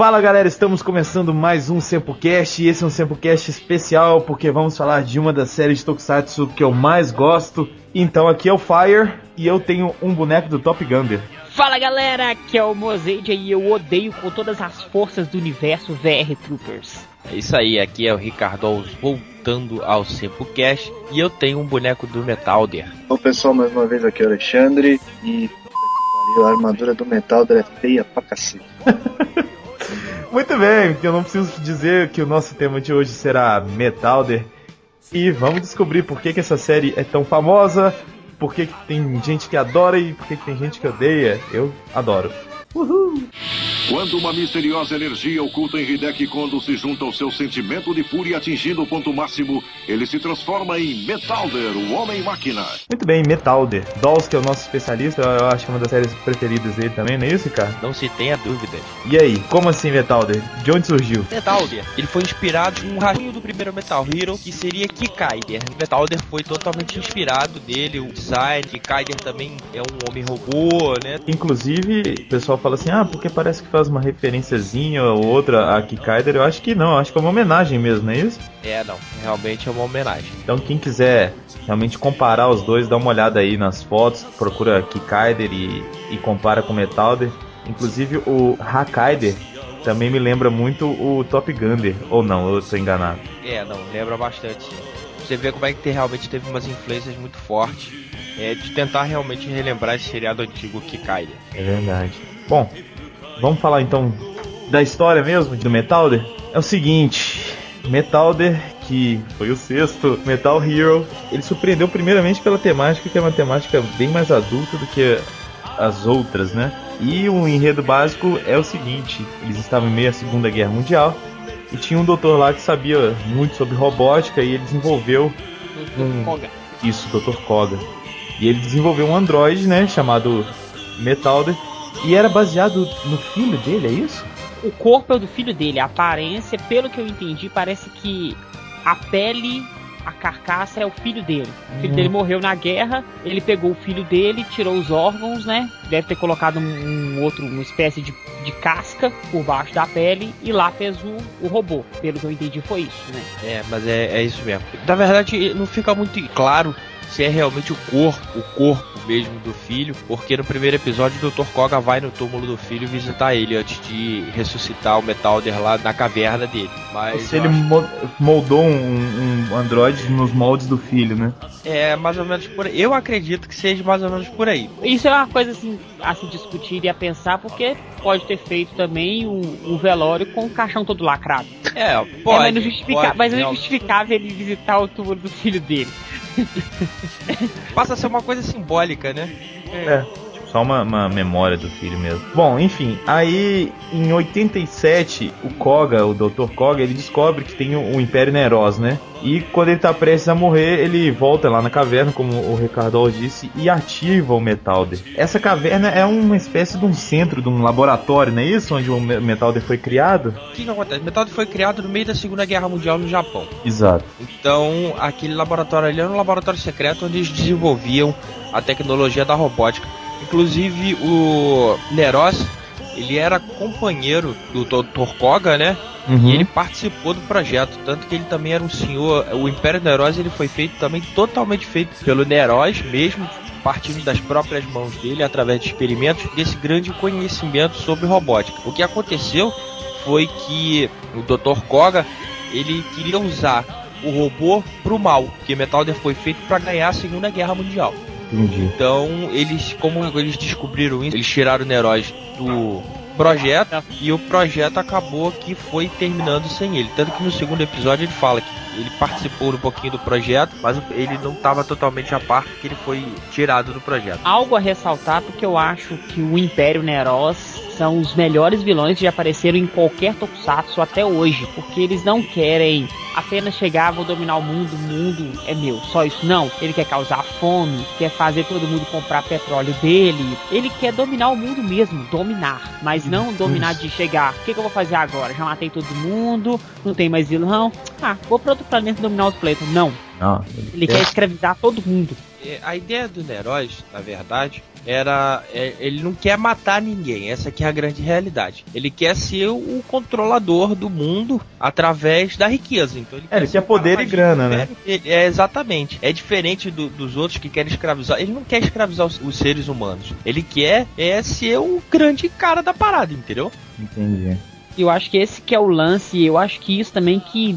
Fala galera, estamos começando mais um Sempocast e esse é um Sempocast especial porque vamos falar de uma das séries de Tokusatsu que eu mais gosto. Então aqui é o Fire e eu tenho um boneco do Top Gunner. Fala galera, aqui é o Mozeid e eu odeio com todas as forças do universo VR Troopers. É isso aí, aqui é o Ricardo voltando ao Sempocast e eu tenho um boneco do Metalder. Oi pessoal, mais uma vez aqui é o Alexandre e a armadura do Metalder é feia pra cacete. Muito bem, eu não preciso dizer que o nosso tema de hoje será Metalder. E vamos descobrir por que, que essa série é tão famosa, por que, que tem gente que adora e por que, que tem gente que odeia. Eu adoro. Uhul! Quando uma misteriosa energia oculta em Hideki Kondo se junta ao seu sentimento de fúria atingindo o ponto máximo, ele se transforma em Metalder, o Homem-Máquina. Muito bem, Metalder. Dolls, que é o nosso especialista, eu acho que é uma das séries preferidas dele também, não é isso, cara? Não se tenha dúvida. E aí, como assim Metalder? De onde surgiu? Metalder, ele foi inspirado em um rascunho do primeiro Metal Hero, que seria Kikaider. Metalder foi totalmente inspirado dele, o design, Kikaider também é um homem-robô, né? Inclusive, o pessoal fala assim, ah, porque parece que faz uma referenciazinha ou outra a Kikaider, eu acho que não, acho que é uma homenagem mesmo, não é isso? É, não, realmente é uma homenagem. Então quem quiser realmente comparar os dois, dá uma olhada aí nas fotos, procura Kikaider e, e compara com Metalder. Inclusive o Hakaider também me lembra muito o Top Gunner, ou não, eu tô enganado. É, não, lembra bastante. Você vê como é que realmente teve umas influências muito fortes é, de tentar realmente relembrar esse seriado antigo Kikaider. É verdade. Bom, Vamos falar então da história mesmo do Metalder? É o seguinte, Metalder, que foi o sexto Metal Hero, ele surpreendeu primeiramente pela temática, que é uma temática bem mais adulta do que as outras, né? E o enredo básico é o seguinte: eles estavam em meio à Segunda Guerra Mundial e tinha um doutor lá que sabia muito sobre robótica e ele desenvolveu um Koga. isso, Dr. Koga. E ele desenvolveu um androide, né, chamado Metalder, e era baseado no filho dele, é isso? O corpo é do filho dele, a aparência, pelo que eu entendi, parece que a pele, a carcaça é o filho dele. O filho Hum. dele morreu na guerra, ele pegou o filho dele, tirou os órgãos, né? Deve ter colocado um, um outro, uma espécie de, de casca por baixo da pele e lá fez o, o robô. Pelo que eu entendi foi isso, né? É, mas é, é isso mesmo. Na verdade, não fica muito claro se é realmente o corpo, o corpo mesmo do filho, porque no primeiro episódio o Dr. Koga vai no túmulo do filho visitar ele antes de ressuscitar o Metalder lá na caverna dele. Mas Se ele acho- mo- moldou um, um androide nos moldes do filho, né? é mais ou menos por aí. Eu acredito que seja mais ou menos por aí. Isso é uma coisa assim a se discutir e a pensar, porque pode ter feito também um, um velório com o caixão todo lacrado. É, é, pode. mas não, justifica, pode, mas não é justificável ele visitar o túmulo do filho dele. Passa a ser uma coisa simbólica, né? É. Só uma, uma memória do filho mesmo. Bom, enfim, aí em 87, o Koga, o Dr. Koga, ele descobre que tem o, o Império Neros, né? E quando ele tá prestes a morrer, ele volta lá na caverna, como o Ricardo disse, e ativa o Metalder. Essa caverna é uma espécie de um centro, de um laboratório, não é isso? Onde o Me- Metalder foi criado? O que, que acontece? O Metalder foi criado no meio da Segunda Guerra Mundial no Japão. Exato. Então, aquele laboratório ali era um laboratório secreto onde eles desenvolviam a tecnologia da robótica. Inclusive, o Neros, ele era companheiro do Dr. Koga, né? Uhum. E ele participou do projeto, tanto que ele também era um senhor. O Império Neros ele foi feito também totalmente feito pelo Neros mesmo, partindo das próprias mãos dele através de experimentos desse grande conhecimento sobre robótica. O que aconteceu foi que o Dr. Koga ele queria usar o robô pro mal, porque Metalder foi feito para ganhar a Segunda Guerra Mundial. Entendi. Então, eles, como eles descobriram isso, eles tiraram o Neros do projeto e o projeto acabou que foi terminando sem ele. Tanto que no segundo episódio ele fala que ele participou um pouquinho do projeto, mas ele não estava totalmente a par porque ele foi tirado do projeto. Algo a ressaltar, porque eu acho que o Império Neros são os melhores vilões que já apareceram em qualquer tokusatsu até hoje, porque eles não querem apenas chegar, vou dominar o mundo, o mundo é meu, só isso. Não, ele quer causar fome, quer fazer todo mundo comprar petróleo dele, ele quer dominar o mundo mesmo, dominar, mas não dominar de chegar, o que, que eu vou fazer agora? Já matei todo mundo, não tem mais vilão, ah, vou para outro planeta dominar os planetas. Não, Ah, ele quer escravizar todo mundo. É, A ideia do Neros, na verdade, era. É, ele não quer matar ninguém, essa aqui é a grande realidade. Ele quer ser o controlador do mundo através da riqueza. Então ele é, ele quer poder e grana, né? é, exatamente. É diferente do, dos outros que querem escravizar. Ele não quer escravizar os, os seres humanos. Ele quer é ser o grande cara da parada, entendeu? Entendi. Eu acho que esse que é o lance, eu acho que isso também que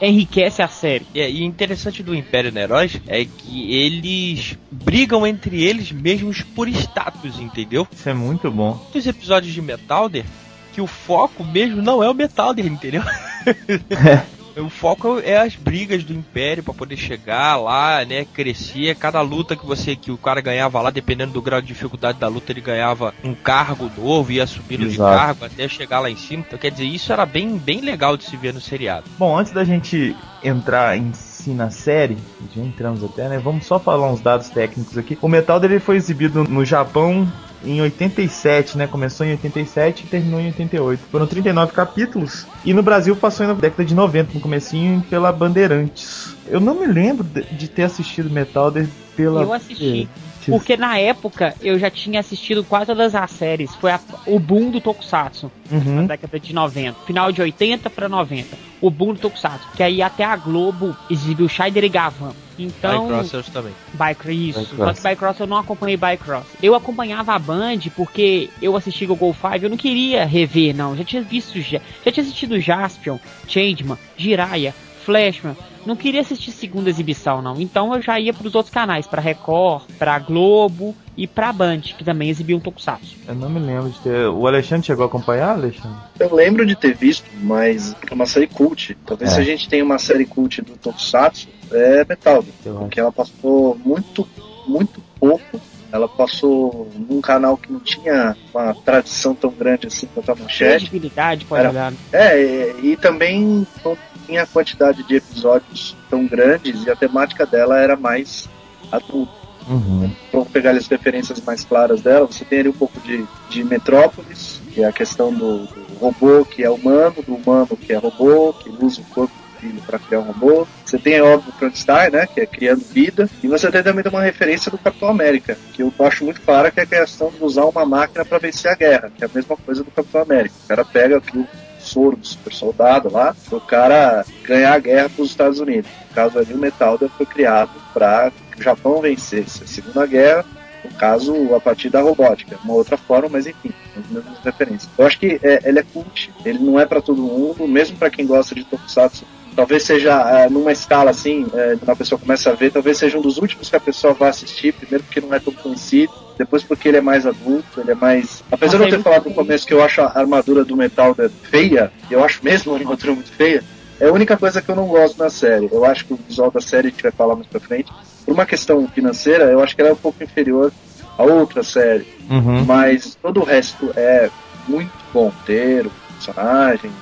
enriquece a série. É, e interessante do Império Neróis é que eles brigam entre eles mesmos por status, entendeu? Isso é muito bom. Muitos episódios de Metalder que o foco mesmo não é o Metalder, entendeu? O foco é as brigas do Império para poder chegar lá, né? Crescer. Cada luta que você que o cara ganhava lá, dependendo do grau de dificuldade da luta, ele ganhava um cargo novo, ia subindo Exato. de cargo até chegar lá em cima. Então, quer dizer, isso era bem, bem legal de se ver no seriado. Bom, antes da gente entrar em si na série, já entramos até, né? Vamos só falar uns dados técnicos aqui. O Metal dele foi exibido no Japão em 87, né? Começou em 87 e terminou em 88. Foram 39 capítulos e no Brasil passou na década de 90, no comecinho, pela Bandeirantes. Eu não me lembro de ter assistido Metal pela Eu assisti. Porque na época eu já tinha assistido quase todas as séries. Foi a, o boom do Tokusatsu. Uhum. Na década de 90. Final de 80 para 90. O boom do Tokusatsu. Que aí até a Globo exibiu Shider e Gavan. Então. Bycross também. Bycross, isso. Só que Bycross eu não acompanhei Bycross. Eu acompanhava a Band porque eu assisti Google Five, eu não queria rever, não. Já tinha visto, já, já tinha assistido Jaspion, Changeman, Jiraiya, Flashman. Não queria assistir segunda exibição, não. Então eu já ia para os outros canais, para Record, para Globo e pra Band, que também exibiam Tokusatsu. Eu não me lembro de ter. O Alexandre chegou a acompanhar, Alexandre? Eu lembro de ter visto, mas é uma série cult. Talvez é. se a gente tenha uma série cult do Tokusatsu, é Metal. Porque ela passou muito, muito pouco ela passou num canal que não tinha uma tradição tão grande assim quanto a Manchete. Credibilidade, pode Era, É, e, e também não tinha a quantidade de episódios tão grandes e a temática dela era mais adulta. Uhum. Vamos pegar as referências mais claras dela. Você tem ali um pouco de, de Metrópolis, que é a questão do, do robô que é humano, do humano que é robô, que usa o corpo filho para criar um robô. Você tem, óbvio, o Frankenstein, né, que é criando vida. E você tem também uma referência do Capitão América, que eu acho muito clara, que é a questão de usar uma máquina para vencer a guerra, que é a mesma coisa do Capitão América. O cara pega o soro do super soldado lá, o cara ganhar a guerra para os Estados Unidos. No caso ali, o Metalder foi criado para o Japão vencesse a Segunda Guerra no caso, a partir da robótica. Uma outra forma, mas enfim, as mesmas referências. Eu acho que é, ele é cult, ele não é para todo mundo, mesmo para quem gosta de Tokusatsu, talvez seja é, numa escala assim, é, quando a pessoa começa a ver, talvez seja um dos últimos que a pessoa vai assistir, primeiro porque não é tão conhecido, depois porque ele é mais adulto, ele é mais. Apesar de eu ter falado no começo que eu acho a armadura do Metal feia, eu acho mesmo a armadura muito feia, é a única coisa que eu não gosto na série. Eu acho que o visual da série a gente vai falar mais pra frente. Por uma questão financeira, eu acho que ela é um pouco inferior a outra série. Uhum. Mas todo o resto é muito bom. Roteiro, personagem,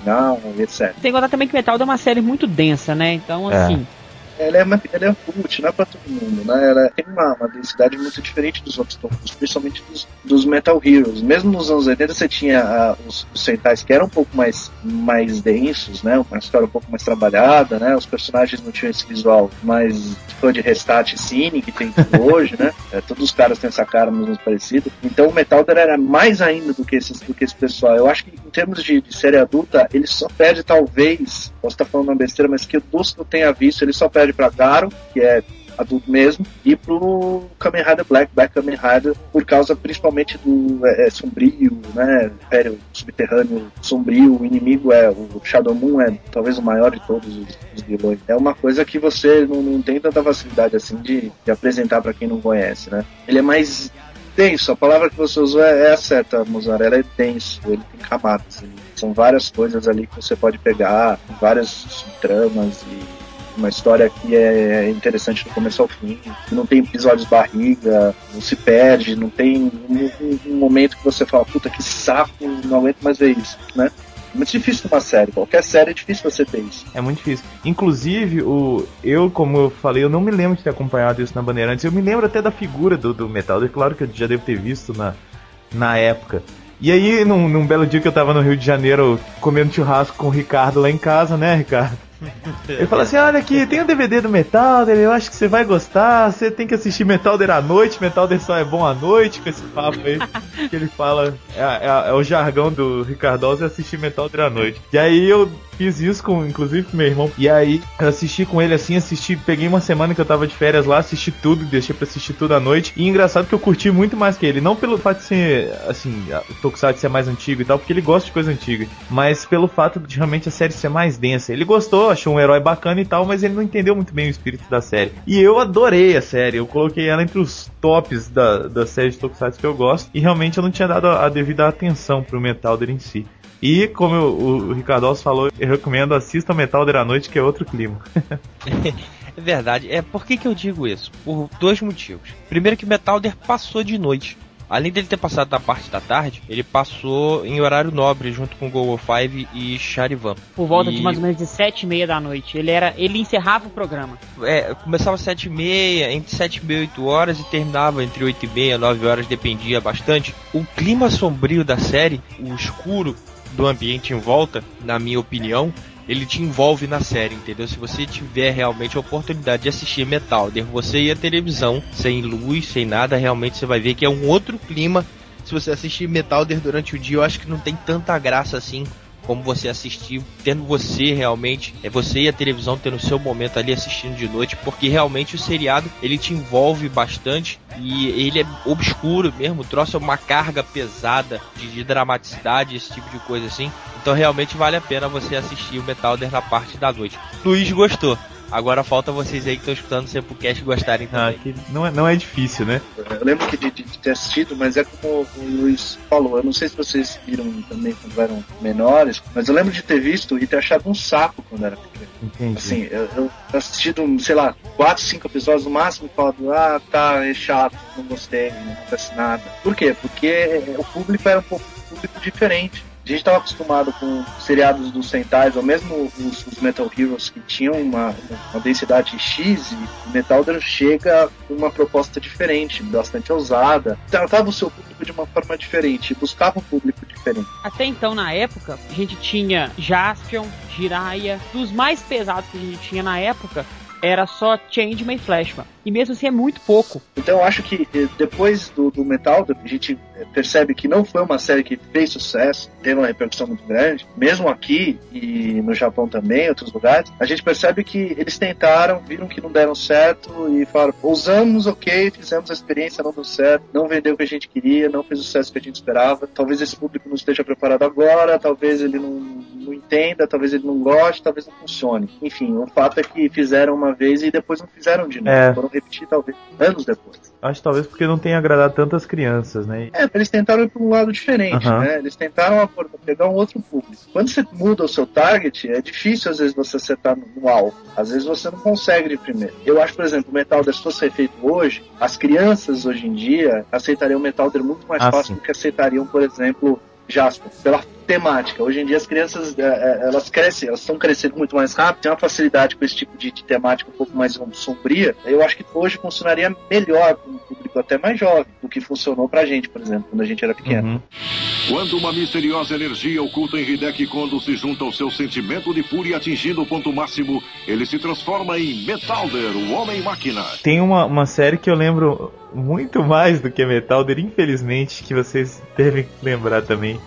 final, etc. Tem que contar também que Metal é uma série muito densa, né? Então, é. assim. Ela é, uma, ela é um cult, não é pra todo mundo, né? Ela tem uma, uma densidade muito diferente dos outros tocos, principalmente dos, dos, Metal Heroes. Mesmo nos anos 80 você tinha uh, os, os Sentais que eram um pouco mais, mais densos, né? Uma história um pouco mais trabalhada, né? Os personagens não tinham esse visual mais fã de Restat Cine que tem hoje, né? É, todos os caras têm essa cara mais ou menos parecida. Então o Metal era mais ainda do que, esses, do que esse pessoal. Eu acho que em termos de, de série adulta, ele só perde talvez, posso estar falando uma besteira, mas que o Dusk não tenha visto, ele só perde perde pra Garo, que é adulto mesmo, e pro Kamen Rider Black, Black Kamen Rider, por causa principalmente do é, é sombrio, né, império subterrâneo sombrio, o inimigo é, o Shadow Moon é talvez o maior de todos os, os vilões. É uma coisa que você não, não tem tanta facilidade assim de, de apresentar para quem não conhece, né. Ele é mais denso, a palavra que você usou é, é a certa, Mozart, ela é denso, ele tem camadas, ele, são várias coisas ali que você pode pegar, várias tramas e uma história que é interessante do começo ao fim, que não tem episódios barriga, não se perde, não tem um, um, momento que você fala, puta que saco, não aguento mais ver isso, né? É muito difícil numa série, qualquer série é difícil você ter isso. É muito difícil. Inclusive, o, eu, como eu falei, eu não me lembro de ter acompanhado isso na Bandeirantes. Eu me lembro até da figura do, do Metal, é claro que eu já devo ter visto na, na época. E aí, num, num belo dia que eu tava no Rio de Janeiro comendo churrasco com o Ricardo lá em casa, né, Ricardo? Ele fala assim: olha aqui, tem um DVD do Metalder, eu acho que você vai gostar. Você tem que assistir Metalder à noite. Metalder só é bom à noite, com esse papo aí que ele fala. É, é, é o jargão do Ricardo é assistir Metalder à noite. E aí eu fiz isso com, inclusive, com meu irmão. E aí eu assisti com ele assim, assisti, peguei uma semana que eu tava de férias lá, assisti tudo, deixei pra assistir tudo à noite. E engraçado que eu curti muito mais que ele. Não pelo fato de ser, assim, o Tokusatsu ser mais antigo e tal, porque ele gosta de coisa antiga. Mas pelo fato de realmente a série ser mais densa. Ele gostou, achou um herói bacana e tal, mas ele não entendeu muito bem o espírito da série. E eu adorei a série, eu coloquei ela entre os tops da, da série de Tokusatsu que eu gosto. E realmente eu não tinha dado a, a devida atenção pro Metalder em si. E como o, o Ricardo falou, eu recomendo assista Metal da Noite, que é outro clima. é verdade. É por que, que eu digo isso? Por dois motivos. Primeiro que Metalder passou de noite. Além dele ter passado da parte da tarde, ele passou em horário nobre junto com Google Five e Charivan. Por volta e... de mais ou menos de sete e meia da noite. Ele era, ele encerrava o programa. É, começava às sete e meia, entre sete e meia e oito horas e terminava entre oito e meia, nove horas, dependia bastante. O clima sombrio da série, o escuro, do ambiente em volta, na minha opinião, ele te envolve na série, entendeu? Se você tiver realmente a oportunidade de assistir Metalder, você e a televisão, sem luz, sem nada, realmente você vai ver que é um outro clima. Se você assistir Metalder durante o dia, eu acho que não tem tanta graça assim como você assistir, tendo você realmente, é você e a televisão tendo seu momento ali assistindo de noite, porque realmente o seriado ele te envolve bastante e ele é obscuro mesmo, trouxe uma carga pesada de, de dramaticidade, esse tipo de coisa assim. Então realmente vale a pena você assistir o Metalder na parte da noite. Luiz gostou. Agora falta vocês aí que estão escutando o Sempocast gostarem ah, também. Ah, não, é, não é difícil, né? Eu lembro que de, de, de, ter assistido, mas é como o Luiz falou. Eu não sei se vocês viram também quando eram menores, mas eu lembro de ter visto e ter achado um saco quando era pequeno. Entendi. Assim, eu, eu assistido, sei lá, quatro, cinco episódios no máximo e falado, ah, tá, é chato, não gostei, não acontece nada. Por quê? Porque o público era um pouco um público diferente. A gente estava acostumado com seriados dos Sentais, ou mesmo os, os, Metal Heroes que tinham uma, uma densidade X, e Metal chega com uma proposta diferente, bastante ousada, tratava o seu público de uma forma diferente, buscava um público diferente. Até então, na época, a gente tinha Jaspion, Jiraiya, dos mais pesados que a gente tinha na época, era só Changeman e Flashman. E mesmo assim é muito pouco. Então eu acho que eh, depois do, do Metal, a gente percebe que não foi uma série que fez sucesso, teve uma repercussão muito grande, mesmo aqui e no Japão também, em outros lugares, a gente percebe que eles tentaram, viram que não deram certo e falaram, usamos, ok, fizemos a experiência, não deu certo, não vendeu o que a gente queria, não fez o sucesso que a gente esperava, talvez esse público não esteja preparado agora, talvez ele não, não entenda, talvez ele não goste, talvez não funcione. Enfim, o fato é que fizeram uma vez e depois não fizeram de novo. É. Foram repetir, talvez, anos depois. Acho talvez porque não tenha agradado tantas crianças, né? É, eles tentaram ir para um lado diferente, uhum. né? Eles tentaram pegar um outro público. Quando você muda o seu target, é difícil às vezes você acertar no alvo. Às vezes você não consegue de primeiro. Eu acho, por exemplo, o Metalder, se fosse feito hoje, as crianças hoje em dia aceitariam o Metalder muito mais ah, fácil sim. do que aceitariam, por exemplo, Jasper, pela temática. Hoje em dia as crianças é, é, elas crescem, elas estão crescendo muito mais rápido, tem uma facilidade com esse tipo de, de temática um pouco mais sombria. Eu acho que hoje funcionaria melhor para um público até mais jovem do que funcionou pra gente, por exemplo, quando a gente era pequeno. Uhum. Quando uma misteriosa energia oculta em Hideki Kondo se junta ao seu sentimento de fúria atingindo o ponto máximo, ele se transforma em Metalder, o Homem-Máquina. Tem uma, uma série que eu lembro muito mais do que Metalder, infelizmente, que vocês devem lembrar também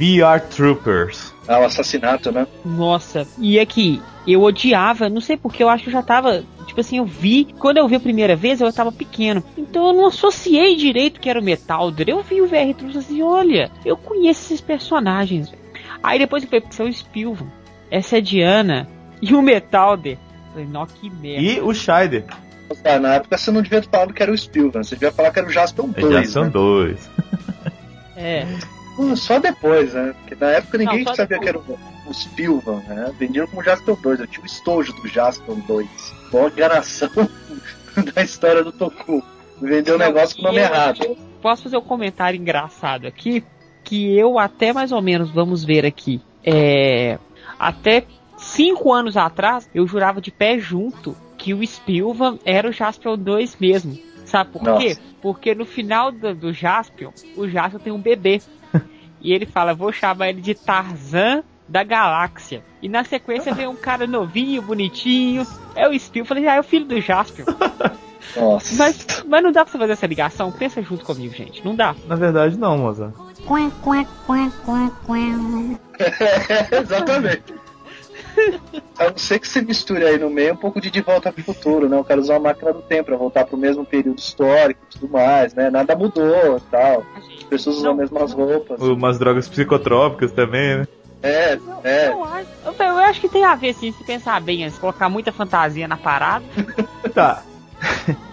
VR Troopers. Ah, o assassinato, né? Nossa, e é que eu odiava, não sei porque, eu acho que eu já tava. Tipo assim, eu vi. Quando eu vi a primeira vez, eu tava pequeno. Então eu não associei direito que era o Metalder. Eu vi o VR Troopers assim, olha, eu conheço esses personagens. Aí depois eu falei, são Spilvan. Essa é a Diana. E o Metalder. falei, nó, que merda. E o Scheider. na época você não devia ter falado que era o Spilvan, você devia falar que era o Jasper 2. É, Jasper né? 2. é. Só depois, né? Porque na época ninguém não, sabia depois. que era o, o Spilvan, né? Vendiam como Jasper 2. Eu tinha o estojo do Jasper 2. Bom enganação da história do Toku. Vendeu o um negócio com o nome eu, errado. Posso fazer um comentário engraçado aqui? Que eu até mais ou menos, vamos ver aqui. É, até cinco anos atrás, eu jurava de pé junto que o Spilvan era o Jasper 2 mesmo. Sabe por Nossa. quê? Porque no final do, do Jaspion, o Jaspion tem um bebê. E ele fala: vou chamar ele de Tarzan da galáxia. E na sequência vem um cara novinho, bonitinho. É o Spill. Falei, ah, é o filho do Jasper. Nossa. Mas, mas não dá pra você fazer essa ligação? Pensa junto comigo, gente. Não dá. Na verdade, não, moça. Exatamente. A não ser que você misture aí no meio um pouco de De Volta pro Futuro, né? O cara usou a máquina do tempo pra voltar pro mesmo período histórico e tudo mais, né? Nada mudou e tal. As pessoas usam as mesmas roupas. Umas drogas psicotrópicas também, né? É, é. Eu acho, eu, acho que tem a ver, sim, se pensar bem, se colocar muita fantasia na parada. Tá.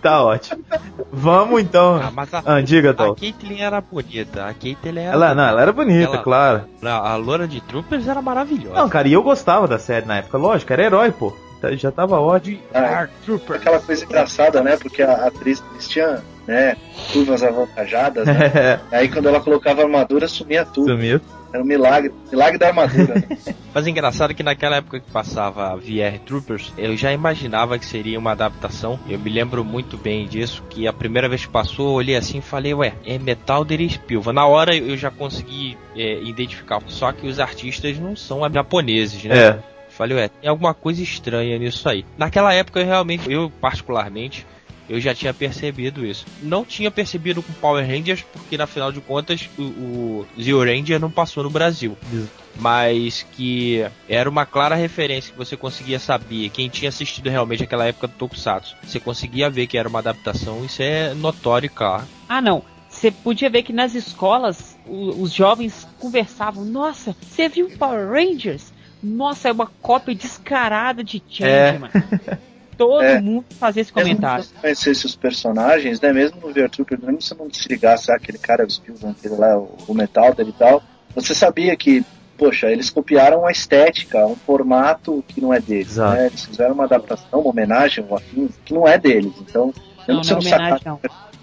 tá ótimo. Vamos então. Ah, mas a, Ah, diga, a Tal. Caitlyn era bonita. A Caitlyn era. Ela, não, ela era bonita, Ela- claro. A loura de Troopers era maravilhosa. Não, cara, e eu gostava da série na época, lógico, era herói, pô. Tá- Já tava ótimo. Ah, aquela coisa engraçada, né? Porque a atriz tinham, né, curvas avantajadas, né? Aí quando ela colocava armadura, sumia tudo. Sumiu. Era um milagre. Milagre da armadura. né? Mas engraçado que naquela época que passava a VR Troopers, eu já imaginava que seria uma adaptação. Eu me lembro muito bem disso, que a primeira vez que passou, eu olhei assim e falei, ué, é Metalder e Spilva. Na hora eu já consegui é, identificar, só que os artistas não são japoneses, né? É. Falei, ué, tem alguma coisa estranha nisso aí. Naquela época, eu realmente, eu particularmente, eu já tinha percebido isso. Não tinha percebido com Power Rangers, porque na final de contas, o, o Zeo Ranger não passou no Brasil. Mas que era uma clara referência que você conseguia saber. Quem tinha assistido realmente aquela época do Tokusatsu, você conseguia ver que era uma adaptação. Isso é notório, e claro. Ah, não. Você podia ver que nas escolas o- os jovens conversavam. Nossa, você viu Power Rangers? Nossa, é uma cópia descarada de É. Todo É. mundo fazia esse comentário. se você conhecesse os personagens, né? Mesmo no VR Trooper, mesmo se você não desligasse ah, aquele cara, aquele lá, o, o metal dele e tal, você sabia que, poxa, eles copiaram a estética, um formato que não é deles, Exato. né? Eles fizeram uma adaptação, uma homenagem, um afim, que não é deles. Então, Não, você não é sacar- não.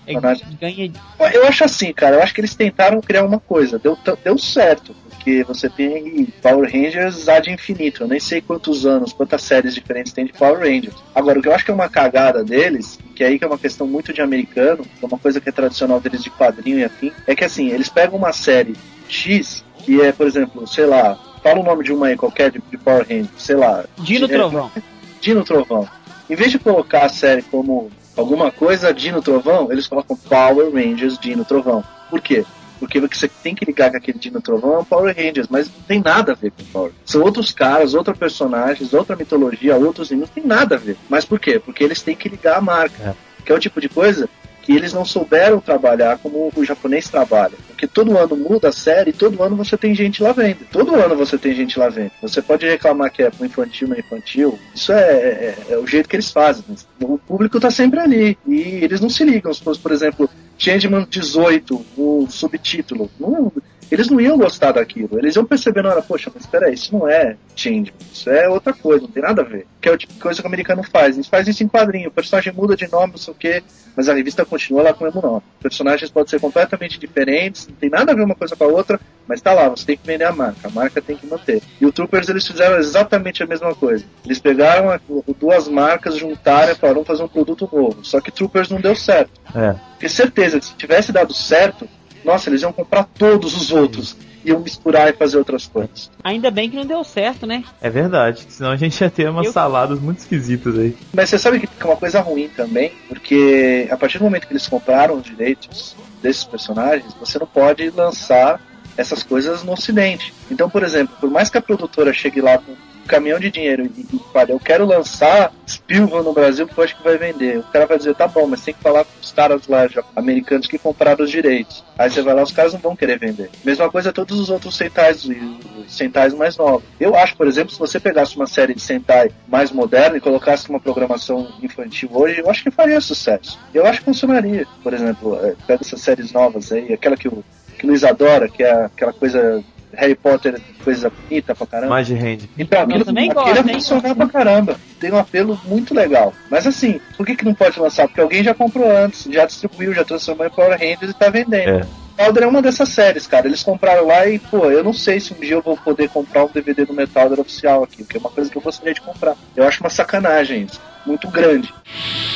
É, personagem. Eu acho assim, cara, eu acho que eles tentaram criar uma coisa, deu, deu certo, porque você tem Power Rangers ad infinito, eu nem sei quantos anos, quantas séries diferentes tem de Power Rangers. Agora, o que eu acho que é uma cagada deles, que aí que é uma questão muito de americano, que é uma coisa que é tradicional deles de quadrinho e afim, é que assim, eles pegam uma série X, que é, por exemplo, sei lá, fala o nome de uma aí qualquer de, de Power Rangers, sei lá, Dino é, Trovão. Dino Trovão. Em vez de colocar a série como alguma coisa Dino Trovão, eles colocam Power Rangers Dino Trovão. Por quê? Porque o que você tem que ligar com aquele Dino Trovão é o Power Rangers, mas não tem nada a ver com Power. São outros caras, outros personagens, outra mitologia, outros inimigos, não tem nada a ver. Mas por quê? Porque eles têm que ligar a marca. Que é o tipo de coisa que eles não souberam trabalhar como o japonês trabalha. Porque todo ano muda a série, todo ano você tem gente lá vendo. Todo ano você tem gente lá vendo. Você pode reclamar que é pro infantil, não é infantil. Isso é, é- é o jeito que eles fazem. O público tá sempre ali. E eles não se ligam. Se fosse, por exemplo, Changeman 18, o subtítulo. Não, eles não iam gostar daquilo. Eles iam perceber na hora, poxa, mas peraí, isso não é Changeman. Isso é outra coisa, não tem nada a ver. Que é o tipo de coisa que o americano faz. Eles fazem isso em quadrinho. O personagem muda de nome, não sei o quê mas a revista continua lá com o mesmo nome. Os personagens podem ser completamente diferentes, não tem nada a ver uma coisa com a outra, mas tá lá, você tem que vender a marca, a marca tem que manter. E o Troopers eles fizeram exatamente a mesma coisa. Eles pegaram a- duas marcas, juntaram e falaram, vamos fazer um produto novo. Só que Troopers não deu certo. É. Tenho certeza que se tivesse dado certo, nossa, eles iam comprar todos os outros, iam misturar e fazer outras coisas. Ainda bem que não deu certo, né? É verdade. Senão a gente ia ter umas Eu- saladas muito esquisitas aí. Mas você sabe que é uma coisa ruim também, porque a partir do momento que eles compraram os direitos desses personagens, você não pode lançar essas coisas no ocidente. Então, por exemplo, por mais que a produtora chegue lá com caminhão de dinheiro e, e fale, eu quero lançar Spielberg no Brasil porque eu acho que vai vender. O cara vai dizer, tá bom, mas tem que falar com os caras lá, já, americanos que compraram os direitos. Aí você vai lá, os caras não vão querer vender. Mesma coisa todos os outros Sentais, os Sentais mais novos. Eu acho, por exemplo, se você pegasse uma série de Sentai mais moderna e colocasse uma programação infantil hoje, eu acho que faria sucesso. Eu acho que funcionaria. Por exemplo, é, pega essas séries novas aí, aquela que o, que Luiz adora, que é aquela coisa Harry Potter, coisa bonita pra caramba. Mais de rende. Então, aquilo, também aquilo ia hein? funcionar pra caramba. Tem um apelo muito legal. Mas assim, por que, que não pode lançar? Porque alguém já comprou antes, já distribuiu, já transformou em Power Rangers e tá vendendo. É. Metalder é uma dessas séries, cara. Eles compraram lá e, pô, eu não sei se um dia eu vou poder comprar um DVD do Metalder oficial aqui, que é uma coisa que eu gostaria de comprar. Eu acho uma sacanagem isso. Muito grande.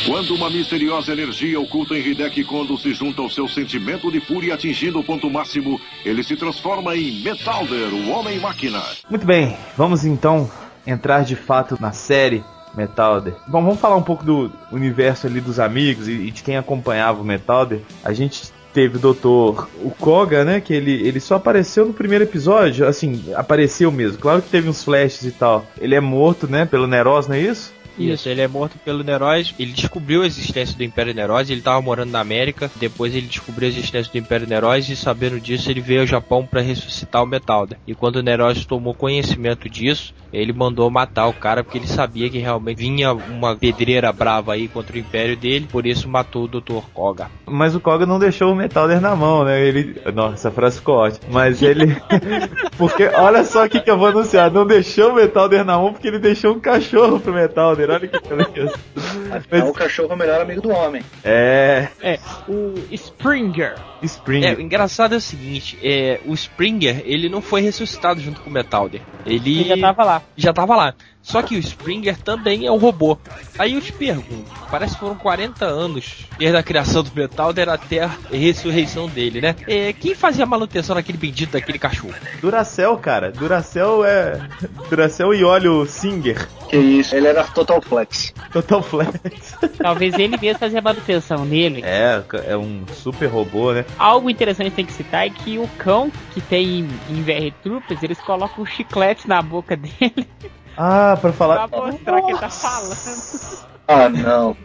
Quando uma misteriosa energia oculta em Hideki Kondo se junta ao seu sentimento de fúria atingindo o ponto máximo, ele se transforma em Metalder, o Homem-Máquina. Muito bem, vamos então entrar de fato na série Metalder. Bom, vamos falar um pouco do universo ali dos amigos e, e de quem acompanhava o Metalder. A gente teve o doutor o Koga, né? Que ele, ele só apareceu no primeiro episódio, assim, apareceu mesmo. Claro que teve uns flashes e tal. Ele é morto, né? Pelo Neros, não é isso? Isso, ele é morto pelo Neróis. Ele descobriu a existência do Império Neróis. Ele estava morando na América. Depois ele descobriu a existência do Império Neróis e, sabendo disso, ele veio ao Japão para ressuscitar o Metalda. E quando o Neróis tomou conhecimento disso, ele mandou matar o cara porque ele sabia que realmente vinha uma pedreira brava aí contra o Império dele. Por isso matou o Dr. Koga. Mas o Koga não deixou o Metalder na mão, né? Ele. Nossa, essa frase ficou ótima. Mas ele. porque olha só o que, que eu vou anunciar. Não deixou o Metalder na mão porque ele deixou um cachorro pro Metalder olha que beleza. Mas... o cachorro é o melhor amigo do homem. É. É, o Springer. Springer. É, o engraçado é o seguinte, é, o Springer, ele não foi ressuscitado junto com o Metalder. Ele, ele já tava lá. Já tava lá. Só que o Springer também é um robô. Aí eu te pergunto, parece que foram 40 anos desde a criação do Metalder até a ressurreição dele, né? É, quem fazia manutenção naquele bendito daquele cachorro? Duracell, cara. Duracell é. Duracell e óleo Singer. Que isso, ele era Total Flex. Total Flex. Talvez ele mesmo fazia manutenção nele. É, é um super robô, né? Algo interessante tem que citar é que o cão que tem em VR Troopers, eles colocam chiclete na boca dele. Ah, pra falar. Pra mostrar Nossa. que ele tá falando. Ah, não.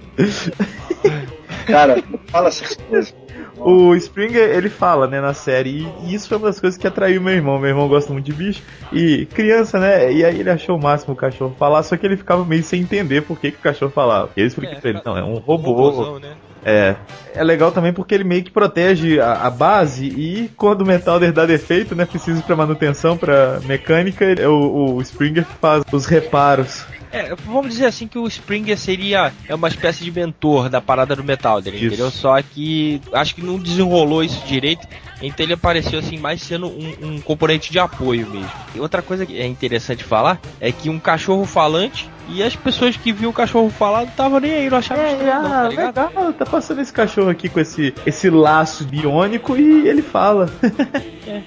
Cara, fala essas coisas. O Springer, ele fala, né, na série, e isso foi uma das coisas que atraiu meu irmão. Meu irmão gosta muito de bicho, e criança, né, e aí ele achou o máximo o cachorro falar, só que ele ficava meio sem entender por que, que o cachorro falava. E eu expliquei é, pra ele, não, é um robô. Robôzão, né? É. É legal também porque ele meio que protege a, a base e quando o Metalder dá defeito, né, precisa para manutenção, para mecânica, é o, o Springer que faz os reparos. É, vamos dizer assim que o Springer seria é uma espécie de mentor da parada do Metalder, entendeu? Só que acho que não desenrolou isso direito, então ele apareceu assim mais sendo um, um componente de apoio mesmo. E outra coisa que é interessante falar é que um cachorro falante e as pessoas que viam o cachorro falar não estavam nem aí, não achavam é, estranho, não, tá ligado? Legal, tá passando esse cachorro aqui com esse, esse laço biônico e ele fala. é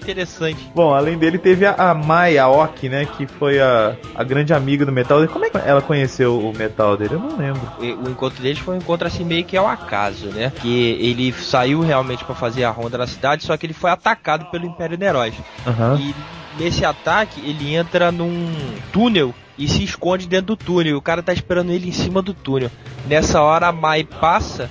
interessante. Bom, além dele teve a, a Mai Aoki, né? Que foi a, a grande amiga do Metalder. Como é que ela conheceu o Metalder? Eu não lembro. O, o encontro deles foi um encontro assim meio que ao acaso, né? Que ele saiu realmente para fazer a ronda na cidade, só que ele foi atacado pelo Império Neróis. Uhum. E nesse ataque ele entra num túnel e se esconde dentro do túnel. O cara tá esperando ele em cima do túnel. Nessa hora a Mai passa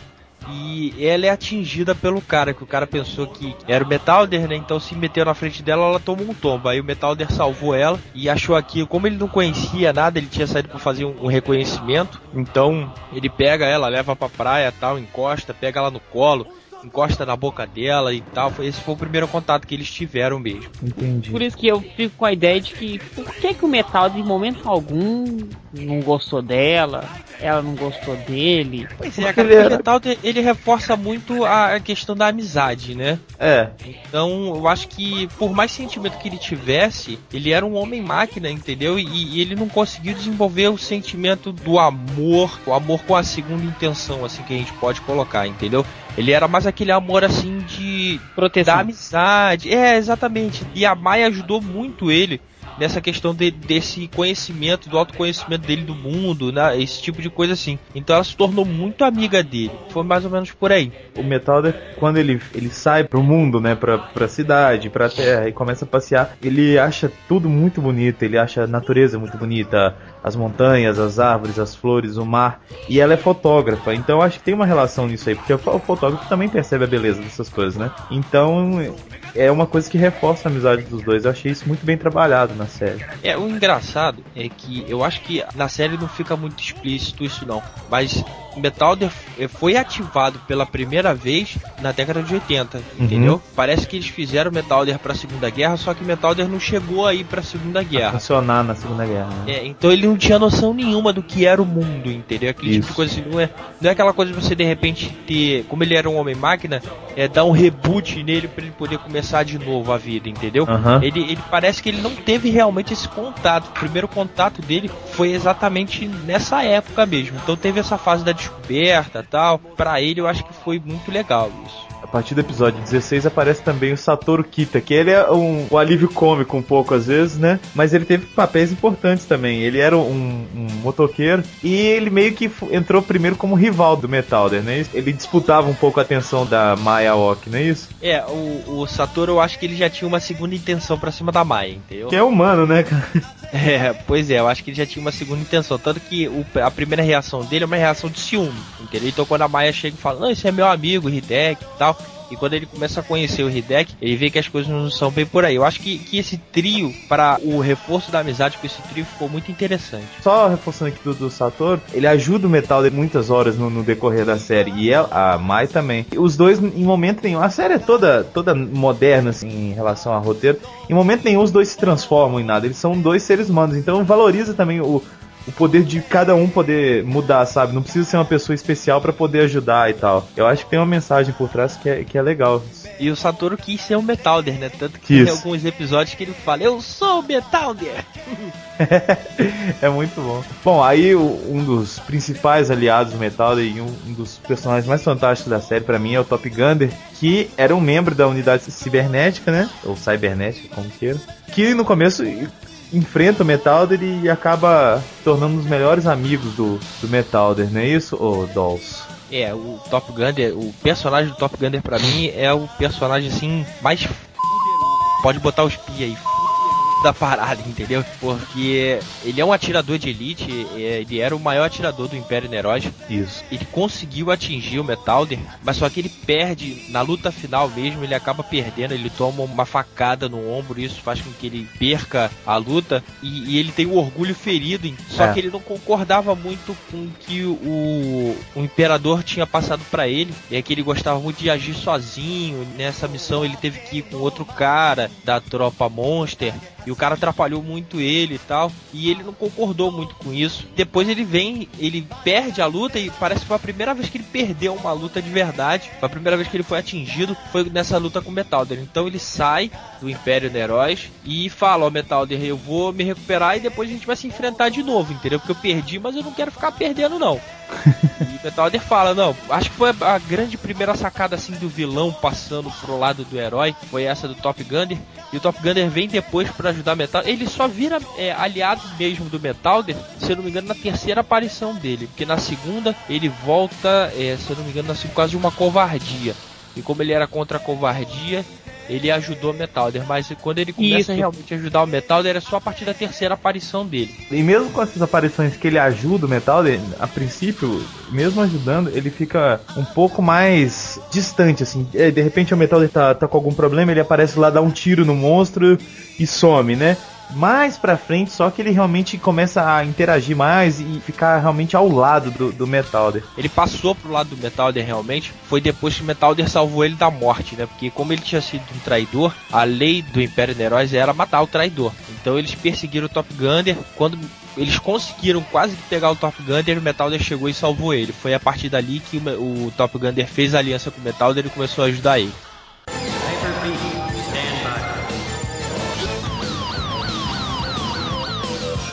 e ela é atingida pelo cara, que o cara pensou que era o Metalder, né? Então se meteu na frente dela, ela tomou um tombo. Aí o Metalder salvou ela e achou aqui, como ele não conhecia nada, ele tinha saído para fazer um, um, reconhecimento. Então ele pega ela, leva pra praia, tal, encosta, pega ela no colo encosta na boca dela e tal. Esse foi o primeiro contato que eles tiveram mesmo. Entendi. Por isso que eu fico com a ideia de que por que, que o Metal de momento algum não gostou dela, ela não gostou dele. Pois é, cara, ele o Metal ele reforça muito a questão da amizade, né? É. Então eu acho que por mais sentimento que ele tivesse, ele era um homem máquina, entendeu? E, e ele não conseguiu desenvolver o sentimento do amor, o amor com a segunda intenção, assim que a gente pode colocar, entendeu? Ele era mais aquele amor assim de proteção, da amizade. É, exatamente. E a Mai ajudou muito ele nessa questão de, desse conhecimento, do autoconhecimento dele do mundo, né? Esse tipo de coisa assim. Então ela se tornou muito amiga dele. Foi mais ou menos por aí. O Metalder, quando ele, ele sai pro mundo, né? Pra, pra cidade, pra terra e começa a passear, ele acha tudo muito bonito. Ele acha a natureza muito bonita. As montanhas, as árvores, as flores, o mar. E ela é fotógrafa. Então acho que tem uma relação nisso aí. Porque o fotógrafo também percebe a beleza dessas coisas, né? Então é uma coisa que reforça a amizade dos dois. Eu achei isso muito bem trabalhado na série. É, o engraçado é que eu acho que na série não fica muito explícito isso não, mas Metalder foi ativado pela primeira vez na década de 80, uhum. entendeu? Parece que eles fizeram Metalder para a Segunda Guerra, só que Metalder não chegou aí para a Segunda Guerra. A funcionar na Segunda Guerra. Né? É, então ele não tinha noção nenhuma do que era o mundo, entendeu? Aquele Isso. tipo de coisa assim, não é, não é aquela coisa de você de repente ter, como ele era um homem máquina, é dar um reboot nele para ele poder começar de novo a vida, entendeu? Uhum. Ele, ele parece que ele não teve realmente esse contato. O primeiro contato dele foi exatamente nessa época mesmo. Então teve essa fase da descoberta, tal. Para ele eu acho que foi muito legal isso partir do episódio 16 aparece também o Satoru Kita, que ele é um, um alívio cômico um pouco às vezes, né? Mas ele teve papéis importantes também. Ele era um, um motoqueiro e ele meio que entrou primeiro como rival do Metalder, né? Ele disputava um pouco a atenção da Maya Oki, não é isso? É, o, o Satoru eu acho que ele já tinha uma segunda intenção para cima da Maya, entendeu? Que é humano, né, cara? É, pois é, eu acho que ele já tinha uma segunda intenção. Tanto que o, a primeira reação dele é uma reação de ciúme, entendeu? Então quando a Maya chega e fala, não, esse é meu amigo, Hideki e tal e quando ele começa a conhecer o Hideki, ele vê que as coisas não são bem por aí. Eu acho que, que esse trio, para o reforço da amizade com esse trio, ficou muito interessante. Só reforçando aqui do, do ele ajuda o Metal de muitas horas no, no decorrer da série. E a Mai também. Os dois, em momento nenhum, a série é toda, toda moderna, assim, em relação a roteiro. Em momento nenhum, os dois se transformam em nada. Eles são dois seres humanos. Então valoriza também o, o poder de cada um poder mudar, sabe? Não precisa ser uma pessoa especial para poder ajudar e tal. Eu acho que tem uma mensagem por trás que é, que é legal. E o Satoru quis ser um Metalder, né? Tanto que Isso. tem alguns episódios que ele fala, eu sou o Metalder! é muito bom. Bom, aí um dos principais aliados do Metalder e um, um dos personagens mais fantásticos da série para mim é o Top Gunner, que era um membro da unidade cibernética, né? Ou cibernética, como queira. Que no começo enfrenta o Metalder e acaba tornando dos melhores amigos do, do Metalder, não é isso, ô Dolls? É, o Top Gunner, o personagem do Top Gunner pra mim é o personagem assim mais Pode botar os pi aí, da parada, entendeu? Porque ele é um atirador de elite, é, ele era o maior atirador do Império Neroz. Isso. Ele conseguiu atingir o Metalder, mas só que ele perde na luta final mesmo, ele acaba perdendo, ele toma uma facada no ombro, isso faz com que ele perca a luta e, e ele tem o orgulho ferido. Só é. que ele não concordava muito com o que o, o imperador tinha passado para ele, é que ele gostava muito de agir sozinho. Nessa missão ele teve que ir com outro cara da tropa Monster e o cara atrapalhou muito ele e tal. E ele não concordou muito com isso. Depois ele vem, ele perde a luta e parece que foi a primeira vez que ele perdeu uma luta de verdade. Foi a primeira vez que ele foi atingido foi nessa luta com o Metalder. Então ele sai do Império Heróis e fala: Ó, Metalder, eu vou me recuperar e depois a gente vai se enfrentar de novo, entendeu? Porque eu perdi, mas eu não quero ficar perdendo, não. E Metalder fala: Não, acho que foi a grande primeira sacada assim do vilão passando pro lado do herói. Foi essa do Top Gunner. E o Top Gunner vem depois para ajudar Metal. Ele só vira é, aliado mesmo do Metalder, se eu não me engano, na terceira aparição dele. Porque na segunda ele volta, é, se eu não me engano, assim, quase uma covardia. E como ele era contra a covardia, ele ajudou o Metalder, mas quando ele começa Isso. a realmente ajudar o Metalder é só a partir da terceira aparição dele. E mesmo com essas aparições que ele ajuda o Metalder, a princípio, mesmo ajudando, ele fica um pouco mais distante, assim. É, de repente o Metalder tá, tá com algum problema, ele aparece lá, dá um tiro no monstro e some, né? Mais pra frente, só que ele realmente começa a interagir mais e ficar realmente ao lado do, do Metalder. Ele passou pro lado do Metalder realmente, foi depois que o Metalder salvou ele da morte, né? Porque como ele tinha sido um traidor, a lei do Império Neróis era matar o traidor. Então eles perseguiram o Top Gunner, quando eles conseguiram quase pegar o Top Gunner, o Metalder chegou e salvou ele. Foi a partir dali que o, o Top Gunner fez aliança com o Metalder e começou a ajudar ele.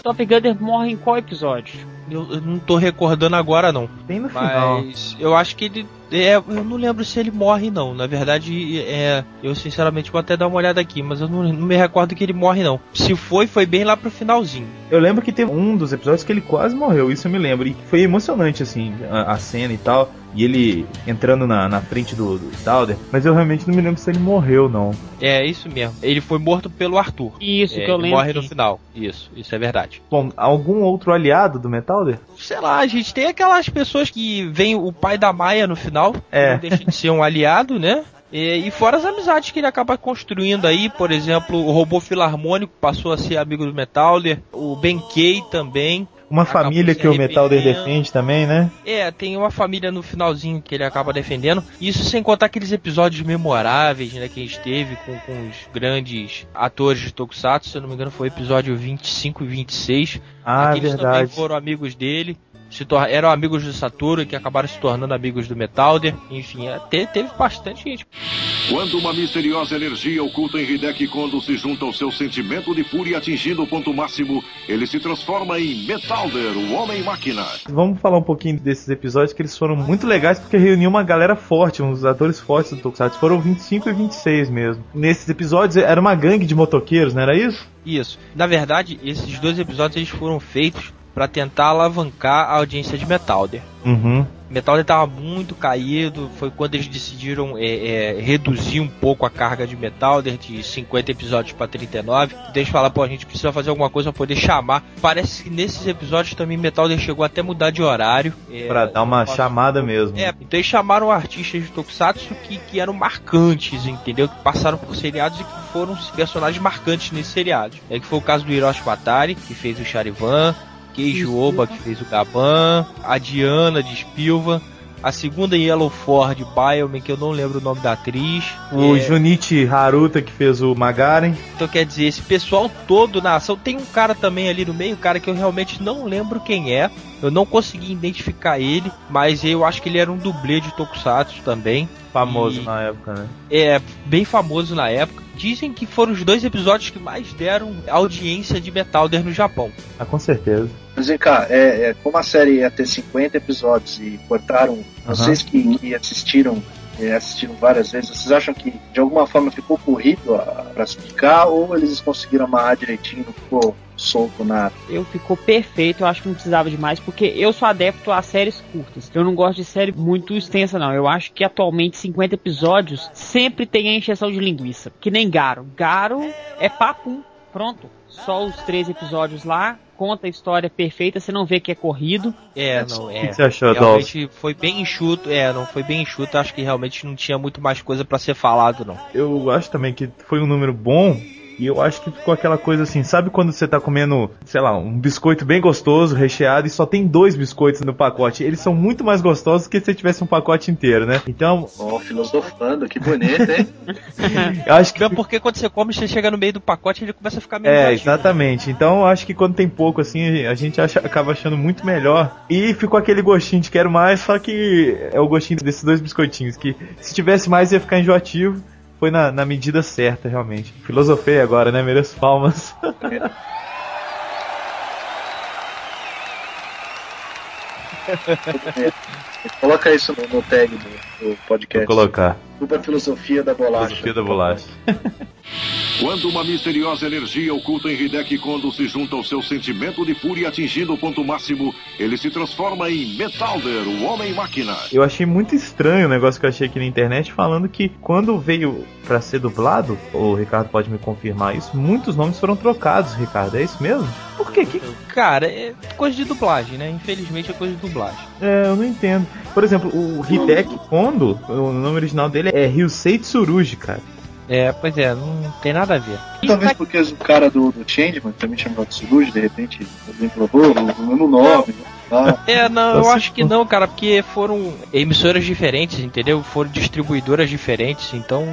Top Gunner morre em qual episódio? Eu, eu, não tô recordando agora não. Bem no mas final. Mas eu acho que ele é, eu não lembro se ele morre não. Na verdade, é, eu sinceramente vou até dar uma olhada aqui, mas eu não, não, me recordo que ele morre não. Se foi, foi bem lá pro finalzinho. Eu lembro que teve um dos episódios que ele quase morreu, isso eu me lembro. E foi emocionante assim, a, a cena e tal e ele entrando na, na frente do, do Talder, mas eu realmente não me lembro se ele morreu, não. É, isso mesmo. Ele foi morto pelo Arthur. Isso, é, que eu lembro. morre no final. Isso, isso é verdade. Bom, algum outro aliado do Metalder? Sei lá, a gente tem aquelas pessoas que vem o pai da Maia no final, é. não deixa de ser um aliado, né? E, e, fora as amizades que ele acaba construindo aí, por exemplo, o robô filarmônico passou a ser amigo do Metalder, o Ben Kay também, uma família que o Metalder defende também, né? É, tem uma família no finalzinho que ele acaba defendendo. Isso sem contar aqueles episódios memoráveis, né, que a gente teve com, com os grandes atores de Tokusatsu, se eu não me engano foi o episódio 25 e 26. Ah, Aqueles verdade. também foram amigos dele se eram amigos do Saturno que acabaram se tornando amigos do Metalder. Enfim, é, teve, teve bastante gente. Quando uma misteriosa energia oculta em Hideki Kondo se junta ao seu sentimento de fúria atingindo o ponto máximo, ele se transforma em Metalder, o Homem-Máquina. Vamos falar um pouquinho desses episódios que eles foram muito legais porque reuniu uma galera forte, uns atores fortes do Tokusatsu. Foram 25 e 26 mesmo. Nesses episódios era uma gangue de motoqueiros, não era isso? Isso. Na verdade, esses dois episódios eles foram feitos para tentar alavancar a audiência de Metalder. Uhum. Metalder estava muito caído, foi quando eles decidiram é, é, reduzir um pouco a carga de Metalder de 50 episódios para 39. Então eles falaram, pô, a gente precisa fazer alguma coisa para poder chamar. Parece que nesses episódios também Metalder chegou até mudar de horário. É, para dar uma chamada mesmo. É, então eles chamaram artistas de Tokusatsu que, que eram marcantes, entendeu? Que passaram por seriados e que foram personagens marcantes nesses seriados. É que foi o caso do Hiroshi Watari, que fez o Charivan, Keijo Oba, que fez o Gaban, a Diana de Spilva, a segunda Yellow Ford Bioman, que eu não lembro o nome da atriz. O é... Junichi Haruta, que fez o Magaren. Então quer dizer, esse pessoal todo na ação. Tem um cara também ali no meio, um cara que eu realmente não lembro quem é. Eu não consegui identificar ele, mas eu acho que ele era um dublê de Tokusatsu também. Famoso e... na época, né? É, bem famoso na época. Dizem que foram os dois episódios que mais deram audiência de Metalder no Japão. Ah, com certeza. Mas vem cá, é, é, como a série ia ter 50 episódios e cortaram, uhum. vocês que, que assistiram é, assistiram várias vezes, vocês acham que de alguma forma ficou corrido para explicar ou eles conseguiram amarrar direitinho, não ficou solto nada? Eu ficou perfeito, eu acho que não precisava de mais, porque eu sou adepto a séries curtas. Eu não gosto de série muito extensa, não. Eu acho que atualmente 50 episódios sempre tem a encheção de linguiça. Que nem Garo. Garo é papum. Pronto. Só os três episódios lá, conta a história perfeita, você não vê que é corrido. É, não é. O que você achou, Realmente Dolph? foi bem enxuto, é, não foi bem enxuto, acho que realmente não tinha muito mais coisa para ser falado, não. Eu acho também que foi um número bom, e eu acho que ficou aquela coisa assim, sabe quando você tá comendo, sei lá, um biscoito bem gostoso, recheado, e só tem dois biscoitos no pacote? Eles são muito mais gostosos que se tivesse um pacote inteiro, né? Então. Ó, oh, filosofando, que bonito, hein? eu acho que. Não, porque quando você come, você chega no meio do pacote ele começa a ficar meio. É, exatamente. Então eu acho que quando tem pouco, assim, a gente acha, acaba achando muito melhor. E ficou aquele gostinho de quero mais, só que é o gostinho desses dois biscoitinhos, que se tivesse mais ia ficar enjoativo foi na, na medida certa, realmente. Filosofei agora, né? Mereço palmas. Coloca isso no, no tag do, do podcast. Vou colocar. Super filosofia da bolacha. Filosofia da bolacha. Quando uma misteriosa energia oculta em Hideki Kondo se junta ao seu sentimento de fúria atingindo o ponto máximo, ele se transforma em Metalder, o Homem-Máquina. Eu achei muito estranho o negócio que eu achei aqui na internet falando que quando veio para ser dublado, o Ricardo pode me confirmar isso, muitos nomes foram trocados, Ricardo, é isso mesmo? Por quê? Que... Cara, é coisa de dublagem, né? Infelizmente é coisa de dublagem. É, eu não entendo. Por exemplo, o Hideki Kondo, o nome original dele é Ryusei Tsurugi, cara. É, pois é, não tem nada a ver. Talvez porque o cara do, do Changeman também chamava de Suruji, de repente alguém provou o mesmo nome, né? Ah. É, não, eu acho que não, cara, porque foram emissoras diferentes, entendeu? Foram distribuidoras diferentes, então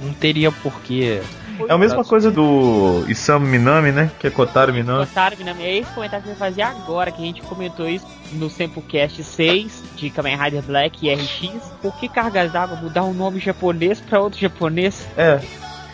não teria porquê é a mesma coisa do Isamu Minami, né? Que é Kotaro Minami. Kotaro Minami, é esse comentário que eu ia fazer agora, que a gente comentou isso no Samplecast 6 de Kamen Rider Black e RX. Por que cargas d'água mudar um nome japonês pra outro japonês? É.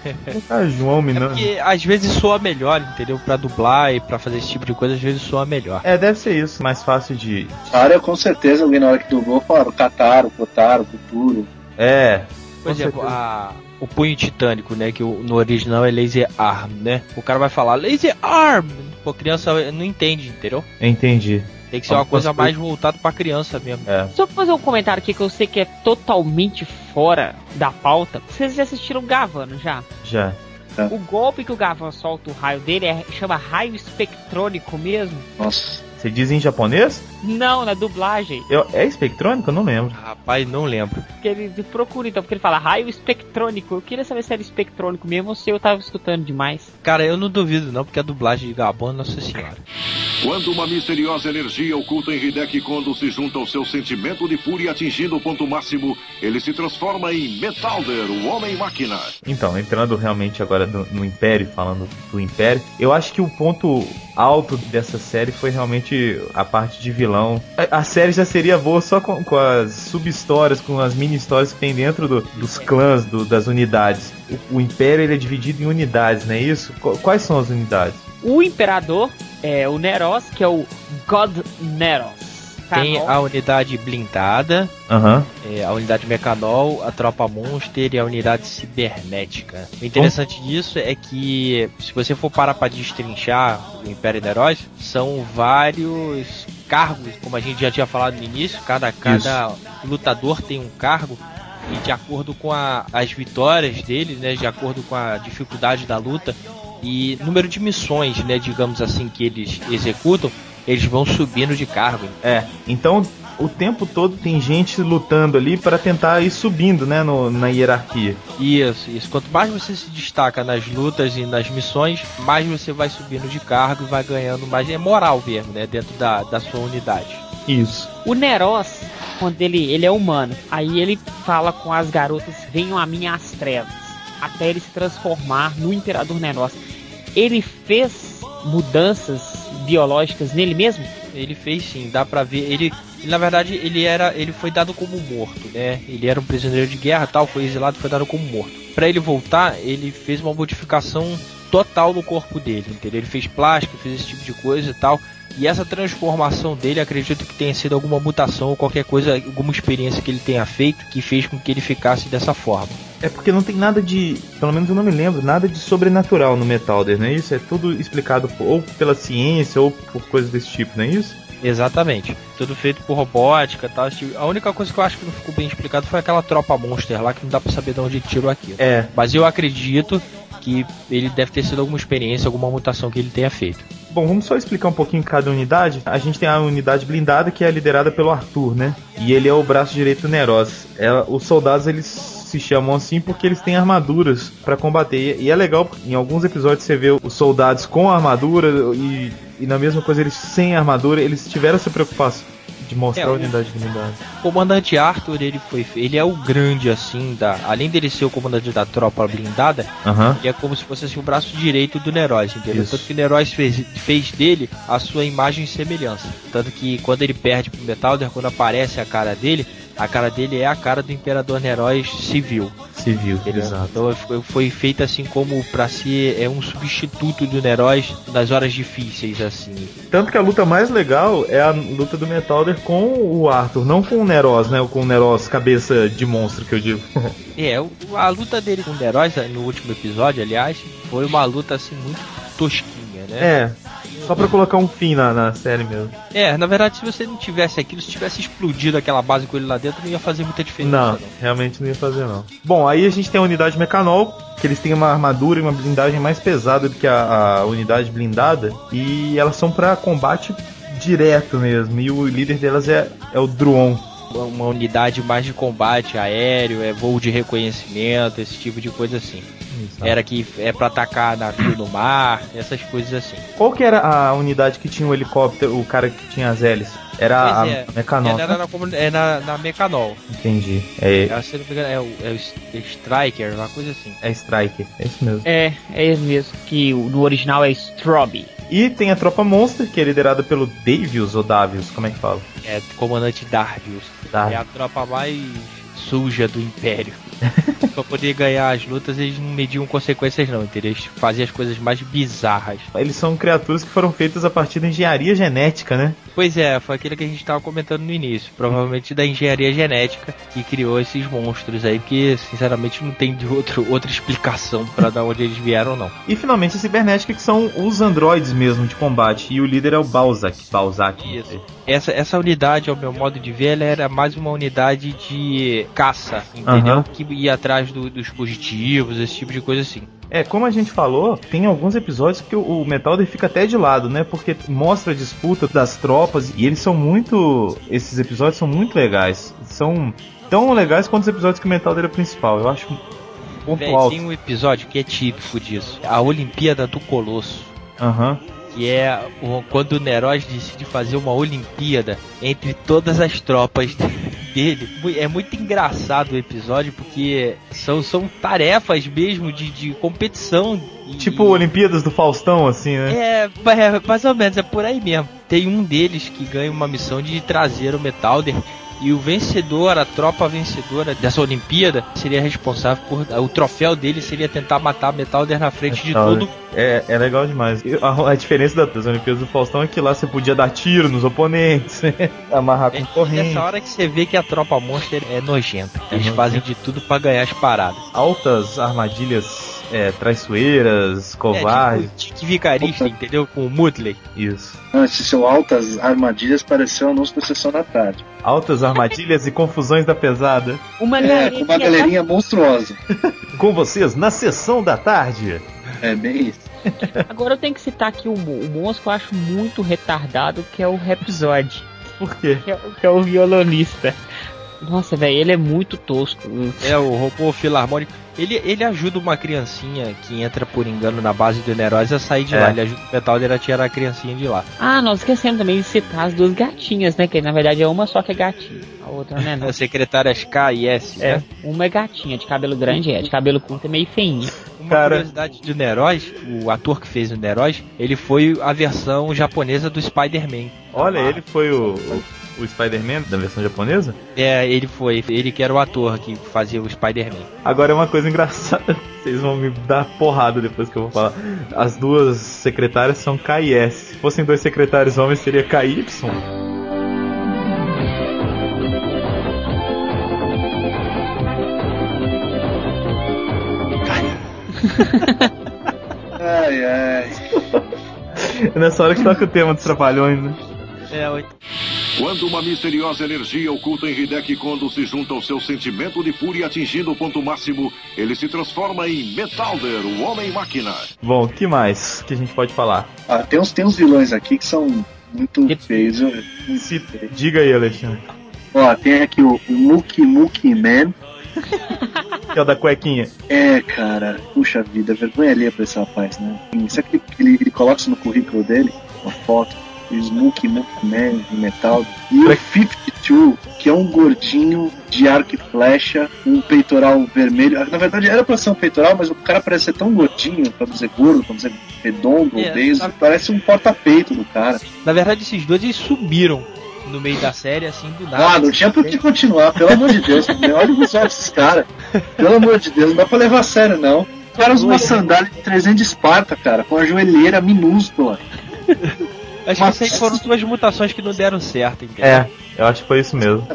Ah, João Minami. É porque às vezes soa melhor, entendeu? Pra dublar e pra fazer esse tipo de coisa, às vezes soa melhor. É, deve ser isso, mais fácil de. Cara, com certeza alguém na hora que dublou falaram Kataro, Kotaro, Futuro. É. Por exemplo, a, o punho titânico, né? Que no original é laser arm, né? O cara vai falar laser arm. Pô, criança não entende, entendeu? Entendi. Tem que ser uma coisa mais voltada pra criança mesmo. É. Só pra fazer um comentário aqui que eu sei que é totalmente fora da pauta. Vocês já assistiram Gavano já? Já. É. O golpe que o Gavan solta o raio dele é, chama raio espectrônico mesmo. Nossa. Você diz em japonês? Não, na dublagem. Eu, é espectrônico? Eu não lembro. Rapaz, não lembro. Porque ele procura então, porque ele fala raio espectrônico. Eu queria saber se era espectrônico mesmo ou se eu tava escutando demais. Cara, eu não duvido não, porque a dublagem de Gabon, nossa senhora. Quando uma misteriosa energia oculta em Hideki Kondo se junta ao seu sentimento de fúria atingindo o ponto máximo, ele se transforma em Metalder, o Homem-Máquina. Então, entrando realmente agora no, no, Império, falando do Império, eu acho que o ponto alto dessa série foi realmente a parte de vilão. A, a série já seria boa só com, com as sub-histórias, com as mini-histórias que tem dentro do, dos clãs, do, das unidades. O, o Império ele é dividido em unidades, não é isso? Quais são as unidades? O Imperador é o Neros, que é o God Neros. Tem a unidade blindada, uhum. é, a unidade mecanol, a tropa monster e a unidade cibernética. O interessante oh. disso é que, se você for parar para destrinchar o Império Neros, são vários cargos, como a gente já tinha falado no início, cada, cada lutador tem um cargo e de acordo com a, as vitórias dele, né, de acordo com a dificuldade da luta, e número de missões, né, digamos assim, que eles executam, eles vão subindo de cargo. É, então o tempo todo tem gente lutando ali para tentar ir subindo, né, no, na hierarquia. Isso, isso. Quanto mais você se destaca nas lutas e nas missões, mais você vai subindo de cargo e vai ganhando mais é moral mesmo, né, dentro da, da sua unidade. Isso. O Neros, quando ele, ele é humano, aí ele fala com as garotas: venham a mim as trevas, até ele se transformar no Imperador Neros ele fez mudanças biológicas nele mesmo? Ele fez sim, dá pra ver. Ele, na verdade, ele era, ele foi dado como morto, né? Ele era um prisioneiro de guerra, tal, foi exilado, foi dado como morto. Para ele voltar, ele fez uma modificação total no corpo dele, entendeu? Ele fez plástico, fez esse tipo de coisa e tal. E essa transformação dele, acredito que tenha sido alguma mutação ou qualquer coisa, alguma experiência que ele tenha feito que fez com que ele ficasse dessa forma. É porque não tem nada de, pelo menos eu não me lembro, nada de sobrenatural no Metalder, não é isso? É tudo explicado ou pela ciência ou por coisas desse tipo, não é isso? Exatamente. Tudo feito por robótica e tal. Tipo. A única coisa que eu acho que não ficou bem explicado foi aquela tropa monster lá que não dá pra saber de onde tirou aquilo. É. Mas eu acredito que ele deve ter sido alguma experiência, alguma mutação que ele tenha feito. Bom, vamos só explicar um pouquinho cada unidade. A gente tem a unidade blindada que é liderada pelo Arthur, né? E ele é o braço direito do Neros. É, os soldados eles se chamam assim porque eles têm armaduras para combater. E é legal, em alguns episódios você vê os soldados com armadura e, e na mesma coisa eles sem armadura, eles tiveram essa preocupação de mostrar é, a unidade de unidade. O comandante Arthur, ele foi. Ele é o grande, assim, da. Além dele ser o comandante da tropa blindada, uhum. ele é como se fosse assim, o braço direito do Neróis, entendeu? Isso. Tanto que o Neróis fez, fez dele a sua imagem e semelhança. Tanto que quando ele perde pro Metalder, quando aparece a cara dele, a cara dele é a cara do Imperador Neróis civil. Civil, exato. Então foi, foi feita assim como para si é um substituto do Neróis nas horas difíceis, assim. Tanto que a luta mais legal é a luta do Metalder com o Arthur, não com o Neros, né? Com o Neros cabeça de monstro que eu digo. é, a luta dele com o Neros no último episódio, aliás, foi uma luta assim muito tosquinha, né? É. Só pra colocar um fim na, na série mesmo. É, na verdade, se você não tivesse aquilo, se tivesse explodido aquela base com ele lá dentro, não ia fazer muita diferença. Não, não, realmente não ia fazer, não. Bom, aí a gente tem a unidade mecanol, que eles têm uma armadura e uma blindagem mais pesada do que a, a unidade blindada, e elas são para combate direto mesmo. E o líder delas é, é o Druon. Uma unidade mais de combate aéreo, é voo de reconhecimento, esse tipo de coisa assim. Exato. Era que é para atacar navio no mar, essas coisas assim. Qual que era a unidade que tinha o helicóptero, o cara que tinha as hélices? Era a é, Mecanol. Era na, é na, na Mecanol. Entendi. É, é, o, é o Striker, uma coisa assim. É Striker, é isso mesmo. É, é isso mesmo. Que no original é Strobe. E tem a tropa Monster, que é liderada pelo Davius ou Davius, como é que fala? É, comandante Darvius. Darvius. É a tropa mais suja do Império. pra poder ganhar as lutas, eles não mediam consequências, não, entendeu? Eles faziam as coisas mais bizarras. Eles são criaturas que foram feitas a partir da engenharia genética, né? Pois é, foi aquilo que a gente estava comentando no início. Provavelmente da engenharia genética que criou esses monstros aí, que sinceramente não tem de outro, outra explicação para dar onde eles vieram, não. E finalmente a cibernética, que são os androides mesmo de combate. E o líder é o Balzac. Balzac. Isso. Essa, essa unidade, ao meu modo de ver, ela era mais uma unidade de caça, entendeu? Uhum. Que ia atrás do, dos fugitivos, esse tipo de coisa assim. É, como a gente falou, tem alguns episódios que o, Metalder fica até de lado, né? Porque mostra a disputa das tropas e eles são muito. Esses episódios são muito legais. São tão legais quanto os episódios que o Metalder é principal. Eu acho ponto Véi, alto. Tem um episódio que é típico disso: a Olimpíada do Colosso. Aham. Uhum que é quando o Neroz decide fazer uma Olimpíada entre todas as tropas dele. É muito engraçado o episódio porque são, são tarefas mesmo de, de competição. Tipo Olimpíadas do Faustão, assim, né? É, é, mais ou menos, é por aí mesmo. Tem um deles que ganha uma missão de trazer o Metalder e o vencedor, a tropa vencedora dessa Olimpíada, seria responsável por. O troféu dele seria tentar matar Metalder na frente de todo. É, é legal demais. A, a diferença das Olimpíadas do Faustão é que lá você podia dar tiro nos oponentes, amarrar com é, corrente. Nessa hora que você vê que a tropa monster é nojenta. Eles uhum. fazem de tudo para ganhar as paradas. Altas armadilhas é, traiçoeiras, covardes. É, tipo, vicarista, entendeu? Com o Mutley. Isso. Ah, esse seu altas armadilhas pareceu anúncio da sessão da tarde. Altas armadilhas e confusões da pesada. Uma é, com uma galerinha monstruosa. com vocês na sessão da tarde. É bem isso. Agora eu tenho que citar aqui o, o monstro que eu acho muito retardado, que é o Rhapsody. Por quê? Que é, que é o violonista. Nossa, velho, ele é muito tosco. É, o robô filarmônico. Ele, ele ajuda uma criancinha que entra por engano na base do Neroz a sair de é. lá. Ele ajuda o Metal a tirar a criancinha de lá. Ah, nós esquecemos também de citar as duas gatinhas, né? Que na verdade é uma só que é gatinha. A outra né, não é secretárias K e S, é. né? Uma é gatinha, de cabelo grande é, de cabelo curto é meio feinha. Uma Cara... curiosidade do Neroz, o ator que fez o Neroz, ele foi a versão japonesa do Spider-Man. Olha, ah. ele foi o, o o Spider-Man da versão japonesa? É, ele foi. Ele que era o ator que fazia o Spider-Man. Agora é uma coisa engraçada. Vocês vão me dar porrada depois que eu vou falar. As duas secretárias são K e S. Se fossem dois secretários homens, seria KY. ai, ai. É nessa hora que toca o tema dos trapalhões, né? É, oito. Quando uma misteriosa energia oculta em Hideki Kondo se junta ao seu sentimento de fúria atingindo o ponto máximo, ele se transforma em Metalder, o Homem-Máquina. Bom, que mais que a gente pode falar? Ah, tem uns, tem uns vilões aqui que são muito feios. Se, diga aí, Alexandre. Ó, tem aqui o, Muki Muki Man. que é o da cuequinha. É, cara, puxa vida, vergonha ali pra esse rapaz, né? Será que ele, ele, ele coloca isso no currículo dele? Uma foto? Smoke Man de metal. E o 52, que é um gordinho de arco e flecha, um peitoral vermelho. Na verdade era pra ser um peitoral, mas o cara parece ser tão gordinho, pra dizer gordo, pra dizer redondo, é, obeso, parece um porta-peito do cara. Na verdade, esses dois eles subiram no meio da série, assim, do nada. Ah, não tinha por que continuar, pelo amor de Deus. Olha o visual desses caras. Pelo amor de Deus, não dá pra levar a sério, não. O cara usa uma sandália de 300 de Esparta, cara, com a joelheira minúscula. Acho Mas... que foram duas mutações que não deram certo, entendeu? É, eu acho que foi isso mesmo.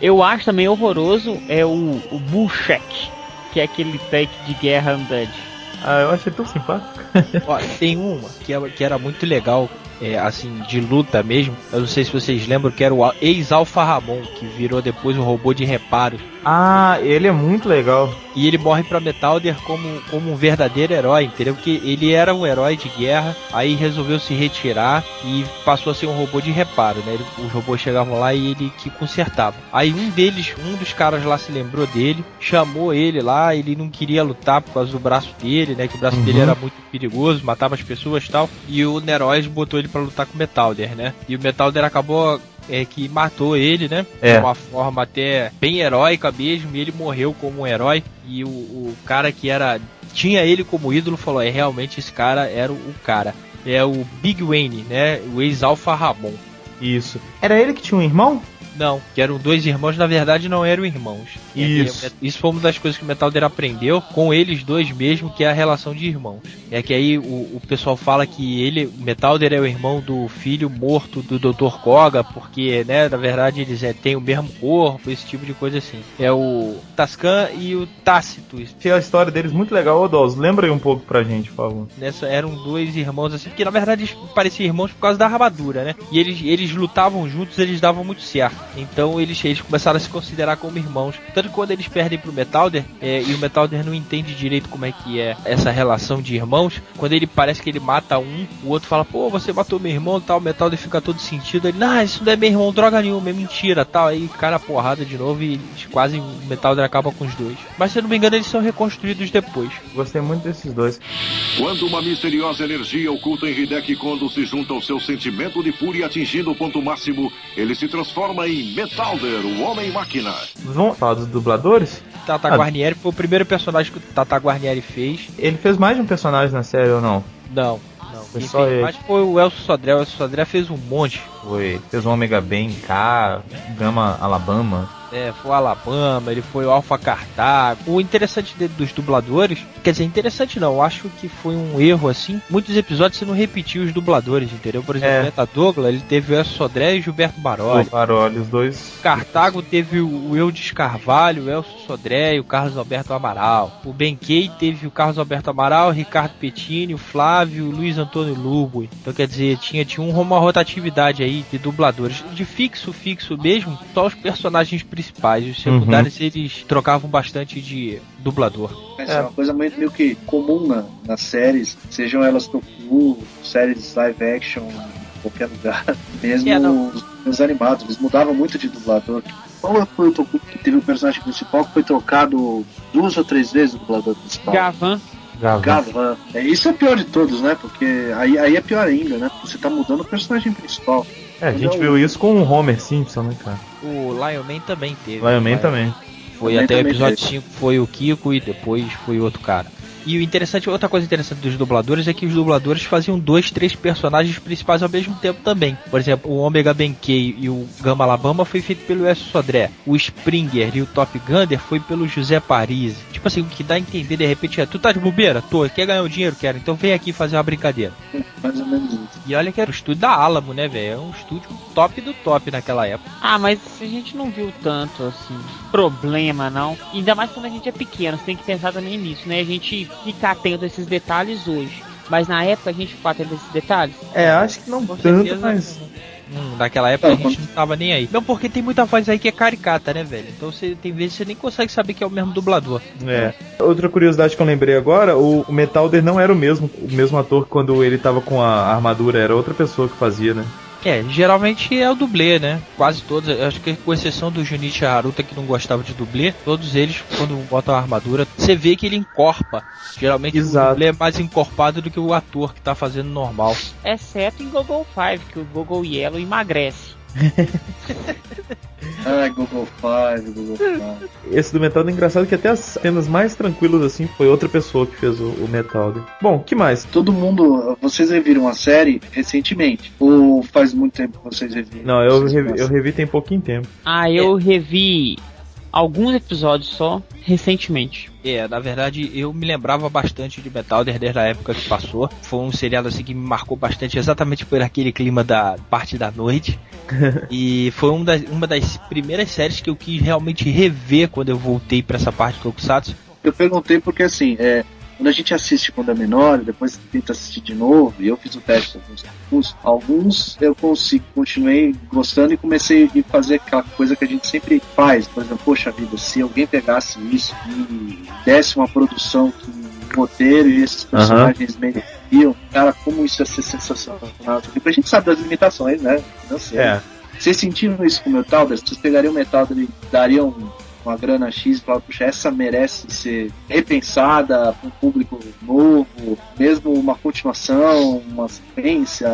Eu acho também horroroso é o, o Bullshek, que é aquele tanque de guerra andante. Ah, eu achei tão simpático. Ó, tem uma que, é, que era muito legal, é, assim, de luta mesmo. Eu não sei se vocês lembram que era o ex-Alfa Ramon, que virou depois um robô de reparo. Ah, ele é muito legal. E ele morre pra Metalder como, como um verdadeiro herói, entendeu? Porque ele era um herói de guerra, aí resolveu se retirar e passou a ser um robô de reparo, né? Ele, os robôs chegavam lá e ele que consertava. Aí um deles, um dos caras lá se lembrou dele, chamou ele lá, ele não queria lutar por causa do braço dele, né? Que o braço uhum. dele era muito perigoso, matava as pessoas e tal. E o Neroz botou ele para lutar com o Metalder, né? E o Metalder acabou é, que matou ele, né? É. De uma forma até bem heróica mesmo. E ele morreu como um herói. E o, o cara que era. Tinha ele como ídolo falou: é realmente esse cara era o, o cara. É o Big Wayne, né? O ex-Alpha Ramon. Isso. Era ele que tinha um irmão? Não, que eram dois irmãos, na verdade não eram irmãos. Isso. É, isso foi uma das coisas que o Metalder aprendeu com eles dois mesmo, que é a relação de irmãos. É que aí o, o pessoal fala que ele, o Metalder é o irmão do filho morto do Dr. Koga, porque, né, na verdade eles é, têm o mesmo corpo, esse tipo de coisa assim. É o Tascan e o Tácito. É a história deles muito legal, Odos. Lembra aí um pouco pra gente, por favor. Nessa, eram dois irmãos assim, que na verdade eles pareciam irmãos por causa da armadura, né? E eles, eles lutavam juntos, eles davam muito certo. Então eles, eles começaram a se considerar como irmãos. Tanto que quando eles perdem pro Metalder, é, e o Metalder não entende direito como é que é essa relação de irmãos, quando ele parece que ele mata um, o outro fala, pô, você matou meu irmão tal, o Metalder fica todo sentido. Ele, não, isso não é meu irmão, droga nenhuma, é mentira tal. Aí cai na porrada de novo e quase o Metalder acaba com os dois. Mas se eu não me engano, eles são reconstruídos depois. Gostei muito desses dois. Quando uma misteriosa energia oculta em Hideki Kondo se junta ao seu sentimento de fúria atingindo o ponto máximo, ele se transforma em Metalder, o Homem-Máquina. Vamos falar dos dubladores? Tata ah. Guarnieri foi o primeiro personagem que o Tata Guarnieri fez. Ele fez mais de um personagem na série ou não? Não. Não, foi só ele. Mas foi o Elcio Sodré. O Elcio Sodré fez um monte. Foi. Fez o Omega Ben K, Gama Alabama. É, foi o Alabama, ele foi o Alpha Cartago. O interessante dos dubladores, quer dizer, interessante não, eu acho que foi um erro assim. Muitos episódios você não repetiu os dubladores, entendeu? Por exemplo, é. Meta Douglas, ele teve o Elcio Sodré e Gilberto Baroli. O Baroli, os dois. Cartago teve o Eudes Carvalho, o Elcio Sodré e o Carlos Alberto Amaral. O Benkei teve o Carlos Alberto Amaral, o Ricardo Pettini, o Flávio, o Luiz Antônio Lubo. Então quer dizer, tinha, tinha uma rotatividade aí de dubladores. De fixo, fixo mesmo, só os personagens principais. Os secundários uhum. eles trocavam bastante de dublador. É, é uma coisa meio, meio que comum na, nas séries, sejam elas Toku, séries live action, em qualquer lugar, mesmo é, os, os, animados, eles mudavam muito de dublador. Qual foi o Toku que teve o personagem principal que foi trocado duas ou três vezes o dublador principal? Gavan. Gavan. Gavan. É, isso é o pior de todos, né? Porque aí, aí é pior ainda, né? Você tá mudando o personagem principal. É, a gente viu isso com o Homer Simpson, né, cara? O Lion Man também teve. Lion Man também. Foi até o episódio 5 foi o Kiko e depois foi outro cara. E o interessante, outra coisa interessante dos dubladores é que os dubladores faziam dois, três personagens principais ao mesmo tempo também. Por exemplo, o Omega Benkei e o Gama Alabama foi feito pelo S. Sodré. O Springer e o Top Gunner foi pelo José Paris. Tipo assim, o que dá a entender de repente é: tu tá de bobeira? Tô, quer ganhar o dinheiro? Quero, então vem aqui fazer uma brincadeira. Mais ou menos isso. E olha que era o estúdio da Alamo, né, velho? É um estúdio top do top naquela época. Ah, mas a gente não viu tanto, assim, problema, não. Ainda mais quando a gente é pequeno, você tem que pensar também nisso, né? A gente fica atento a esses detalhes hoje. Mas na época a gente ficou atento a esses detalhes? É, acho que não Com tanto, certeza, mas... Hum, naquela época a gente não tava nem aí. Não, porque tem muita voz aí que é caricata, né, velho? Então você tem vezes você nem consegue saber que é o mesmo dublador. É. Outra curiosidade que eu lembrei agora, o, o Metalder não era o mesmo, o mesmo ator quando ele tava com a armadura, era outra pessoa que fazia, né? É, geralmente é o dublê, né? Quase todos, acho que com exceção do Junichi Haruta que não gostava de dublê, todos eles, quando botam a armadura, você vê que ele encorpa. Geralmente Exato. o dublê é mais encorpado do que o ator que tá fazendo normal. Exceto em Google 5, que o Google Yellow emagrece. Ai, Google Five, Google Five. Esse do Metal é engraçado que até as cenas mais tranquilas assim foi outra pessoa que fez o, o Metal. Bom, que mais? Todo mundo. Vocês reviram a série recentemente? Ou faz muito tempo que vocês reviram? Não, eu, revi, eu revi tem pouquinho tempo. Ah, eu é. revi alguns episódios só recentemente. É, na verdade eu me lembrava bastante de Metalder desde a época que passou. Foi um seriado assim que me marcou bastante exatamente por aquele clima da parte da noite. e foi uma das, uma das primeiras séries que eu quis realmente rever quando eu voltei para essa parte do Tokusatsu. Eu perguntei porque assim, é, quando a gente assiste quando é menor, depois tenta assistir de novo, e eu fiz o teste alguns, alguns, alguns eu consigo, continuei gostando e comecei a fazer aquela coisa que a gente sempre faz. Por exemplo, poxa vida, se alguém pegasse isso e desse uma produção que roteiro e esses personagens uhum. mereciam, cara, como isso ia ser sensacional. Porque a gente sabe das limitações, né? Não sei. É. Vocês sentiram isso com o Metalder? Vocês pegariam o Metalder e dariam uma grana X falar, puxa, essa merece ser repensada para um público novo, mesmo uma continuação, uma sequência,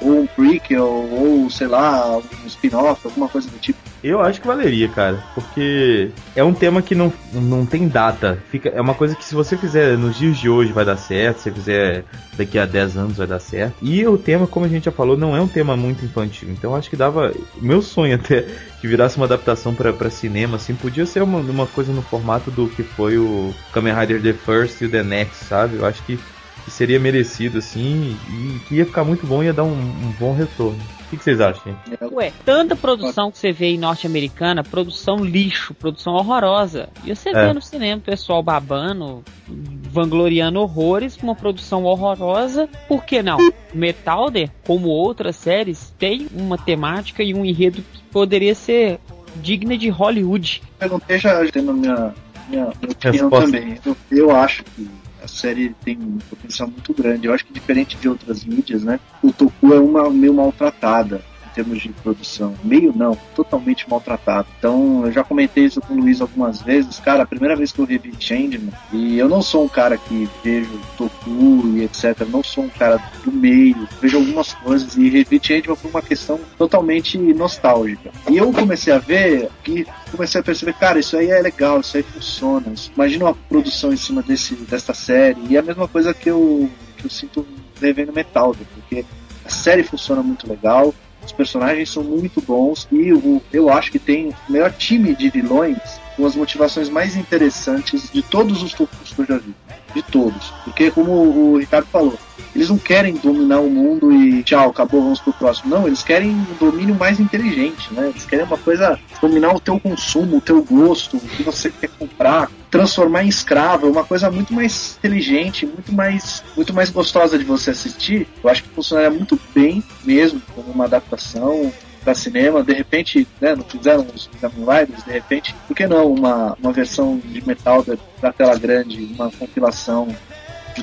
ou um prequel, ou sei lá, um spin-off, alguma coisa do tipo. Eu acho que valeria, cara, porque é um tema que não, não tem data. Fica, é uma coisa que se você fizer nos dias de hoje vai dar certo, se você fizer daqui a 10 anos vai dar certo. E o tema, como a gente já falou, não é um tema muito infantil. Então acho que dava. Meu sonho até que virasse uma adaptação para cinema, assim, podia ser uma, uma coisa no formato do que foi o Kamen Rider The First e o The Next, sabe? Eu acho que que seria merecido, assim, e que ia ficar muito bom e ia dar um, um bom retorno. O que, que, vocês acham? Ué, tanta produção que você vê em norte-americana, produção lixo, produção horrorosa. E você é. vê no cinema o pessoal babando, vangloriando horrores, uma produção horrorosa. Por que não? Metalder, como outras séries, tem uma temática e um enredo que poderia ser digna de Hollywood. Perguntei já tendo minha, minha, minha opinião também. Eu, eu acho que a série tem um potencial muito grande. Eu acho que diferente de outras mídias, né? O Toku é uma meio maltratada termos de produção. Meio não, totalmente maltratado. Então, eu já comentei isso com o Luiz algumas vezes. Cara, a primeira vez que eu revi Changeman, e eu não sou um cara que vejo Toku e etc. não sou um cara do meio. Vejo algumas coisas e revi Changeman por uma questão totalmente nostálgica. E eu comecei a ver que comecei a perceber, cara, isso aí é legal, isso aí funciona. Imagina uma produção em cima desse, dessa série. E é a mesma coisa que eu, que eu sinto revendo Metal, porque a série funciona muito legal, os personagens são muito bons e o, eu acho que tem o melhor time de vilões com as motivações mais interessantes de todos os Tokus que eu já vi. De todos. Porque, como o Ricardo falou, eles não querem dominar o mundo e tchau, acabou, vamos pro próximo. Não, eles querem um domínio mais inteligente, né? Eles querem uma coisa, dominar o teu consumo, o teu gosto, o que você quer comprar, transformar em escravo, é uma coisa muito mais inteligente, muito mais, muito mais gostosa de você assistir. Eu acho que funcionaria muito bem mesmo como uma adaptação para cinema, de repente, né, não fizeram os Kamen Riders, de repente, por que não uma, uma versão de metal da, da tela grande, uma compilação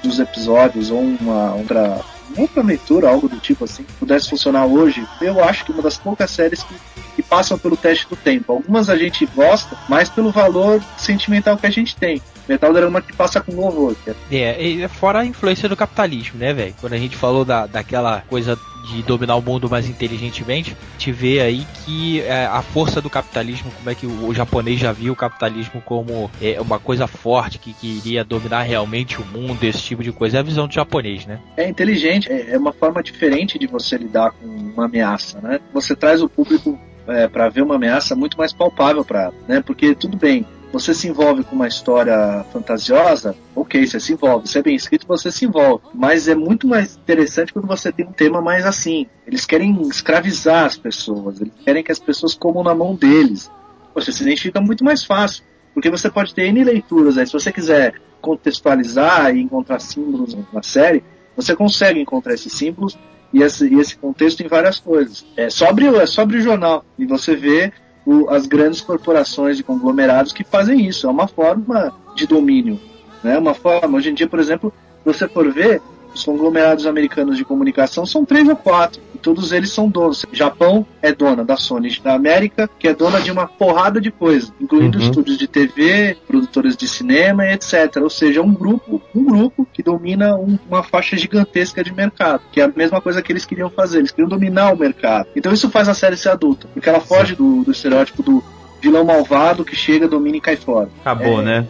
dos episódios ou uma outra, outra leitura, algo do tipo assim, pudesse funcionar hoje, eu acho que uma das poucas séries que, que passam pelo teste do tempo. Algumas a gente gosta, mais pelo valor sentimental que a gente tem. Metal era uma que passa com louvor. É, é, fora a influência do capitalismo, né, velho? Quando a gente falou da, daquela coisa de dominar o mundo mais inteligentemente, te vê aí que é, a força do capitalismo, como é que o, o japonês já viu o capitalismo como é, uma coisa forte que, que iria dominar realmente o mundo, esse tipo de coisa, é a visão do japonês, né? É inteligente, é, é uma forma diferente de você lidar com uma ameaça, né? Você traz o público é, para ver uma ameaça muito mais palpável para né? Porque tudo bem, você se envolve com uma história fantasiosa, ok, você se envolve. Se é bem escrito, você se envolve. Mas é muito mais interessante quando você tem um tema mais assim. Eles querem escravizar as pessoas, eles querem que as pessoas comam na mão deles. Você se identifica muito mais fácil. Porque você pode ter N leituras aí. Se você quiser contextualizar e encontrar símbolos na série, você consegue encontrar esses símbolos e esse, e esse contexto em várias coisas. É sobre, é sobre o jornal. E você vê o, as grandes corporações e conglomerados que fazem isso. É uma forma de domínio. Né? Uma forma, hoje em dia, por exemplo, se você for ver, os conglomerados americanos de comunicação são três ou quatro, e todos eles são donos. Japão é dona da Sony da América, que é dona de uma porrada de coisas, incluindo uhum. estúdios de TV, produtores de cinema etc. Ou seja, um grupo, um grupo que domina um, uma faixa gigantesca de mercado, que é a mesma coisa que eles queriam fazer, eles queriam dominar o mercado. Então isso faz a série ser adulta, porque ela foge do, do estereótipo do vilão malvado que chega, domina e cai fora. Acabou, é, né?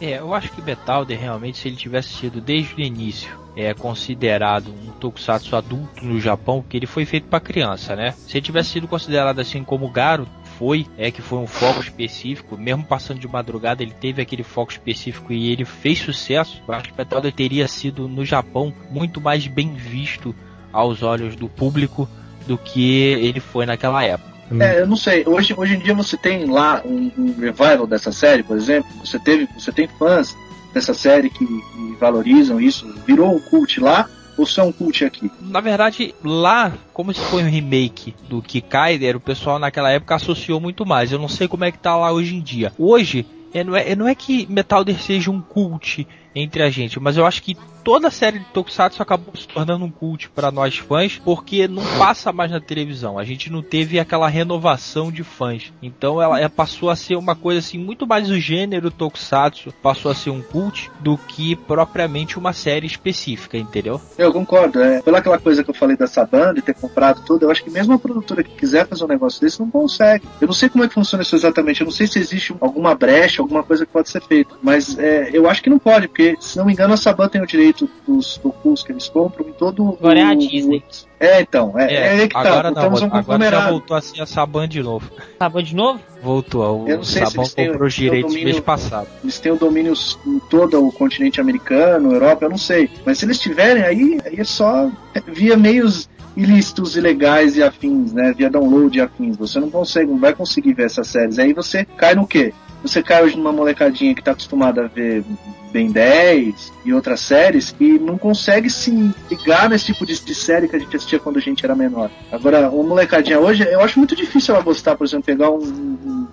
É... é, eu acho que Betalder realmente, se ele tivesse sido desde o início é considerado um tokusatsu adulto no Japão, porque ele foi feito para criança, né? Se ele tivesse sido considerado assim como Garo foi, é que foi um foco específico, mesmo passando de madrugada, ele teve aquele foco específico e ele fez sucesso. Eu acho que Betalder teria sido no Japão muito mais bem visto aos olhos do público do que ele foi naquela época. É, eu não sei. Hoje, hoje em dia você tem lá um, um, revival dessa série, por exemplo. Você teve, você tem fãs dessa série que, que valorizam isso. Virou um cult lá ou só um cult aqui? Na verdade, lá, como se foi um remake do Kikaider, o pessoal naquela época associou muito mais. Eu não sei como é que tá lá hoje em dia. Hoje, é, não, é, não é que Metalder seja um cult entre a gente, mas eu acho que toda a série de Tokusatsu acabou se tornando um cult para nós fãs, porque não passa mais na televisão. A gente não teve aquela renovação de fãs. Então ela, ela passou a ser uma coisa assim, muito mais o gênero Tokusatsu passou a ser um cult do que propriamente uma série específica, entendeu? Eu concordo. É, pela aquela coisa que eu falei dessa banda e ter comprado tudo, eu acho que mesmo a produtora que quiser fazer um negócio desse não consegue. Eu não sei como é que funciona isso exatamente. Eu não sei se existe alguma brecha, alguma coisa que pode ser feita. Mas é, eu acho que não pode, porque se não me engano a Saban tem o direito dos Gokus que eles compram em todo Agora o, é a Disney. É, então, é, é, é que tá. Agora não, um agora já voltou assim a Saban de novo. Saban de novo? Voltou, o Eu não sei Saban se comprou os direitos domínio, mês passado. Eles têm o domínio em todo o continente americano, Europa, eu não sei. Mas se eles tiverem, aí, aí é só via meios ilícitos, ilegais e afins, né? Via download e afins. Você não consegue, não vai conseguir ver essas séries. Aí você cai no quê? Você cai hoje numa molecadinha que tá acostumada a ver Ben 10 e outras séries e não consegue se ligar nesse tipo de, de, série que a gente assistia quando a gente era menor. Agora, uma molecadinha hoje, eu acho muito difícil ela gostar, por exemplo, pegar um, um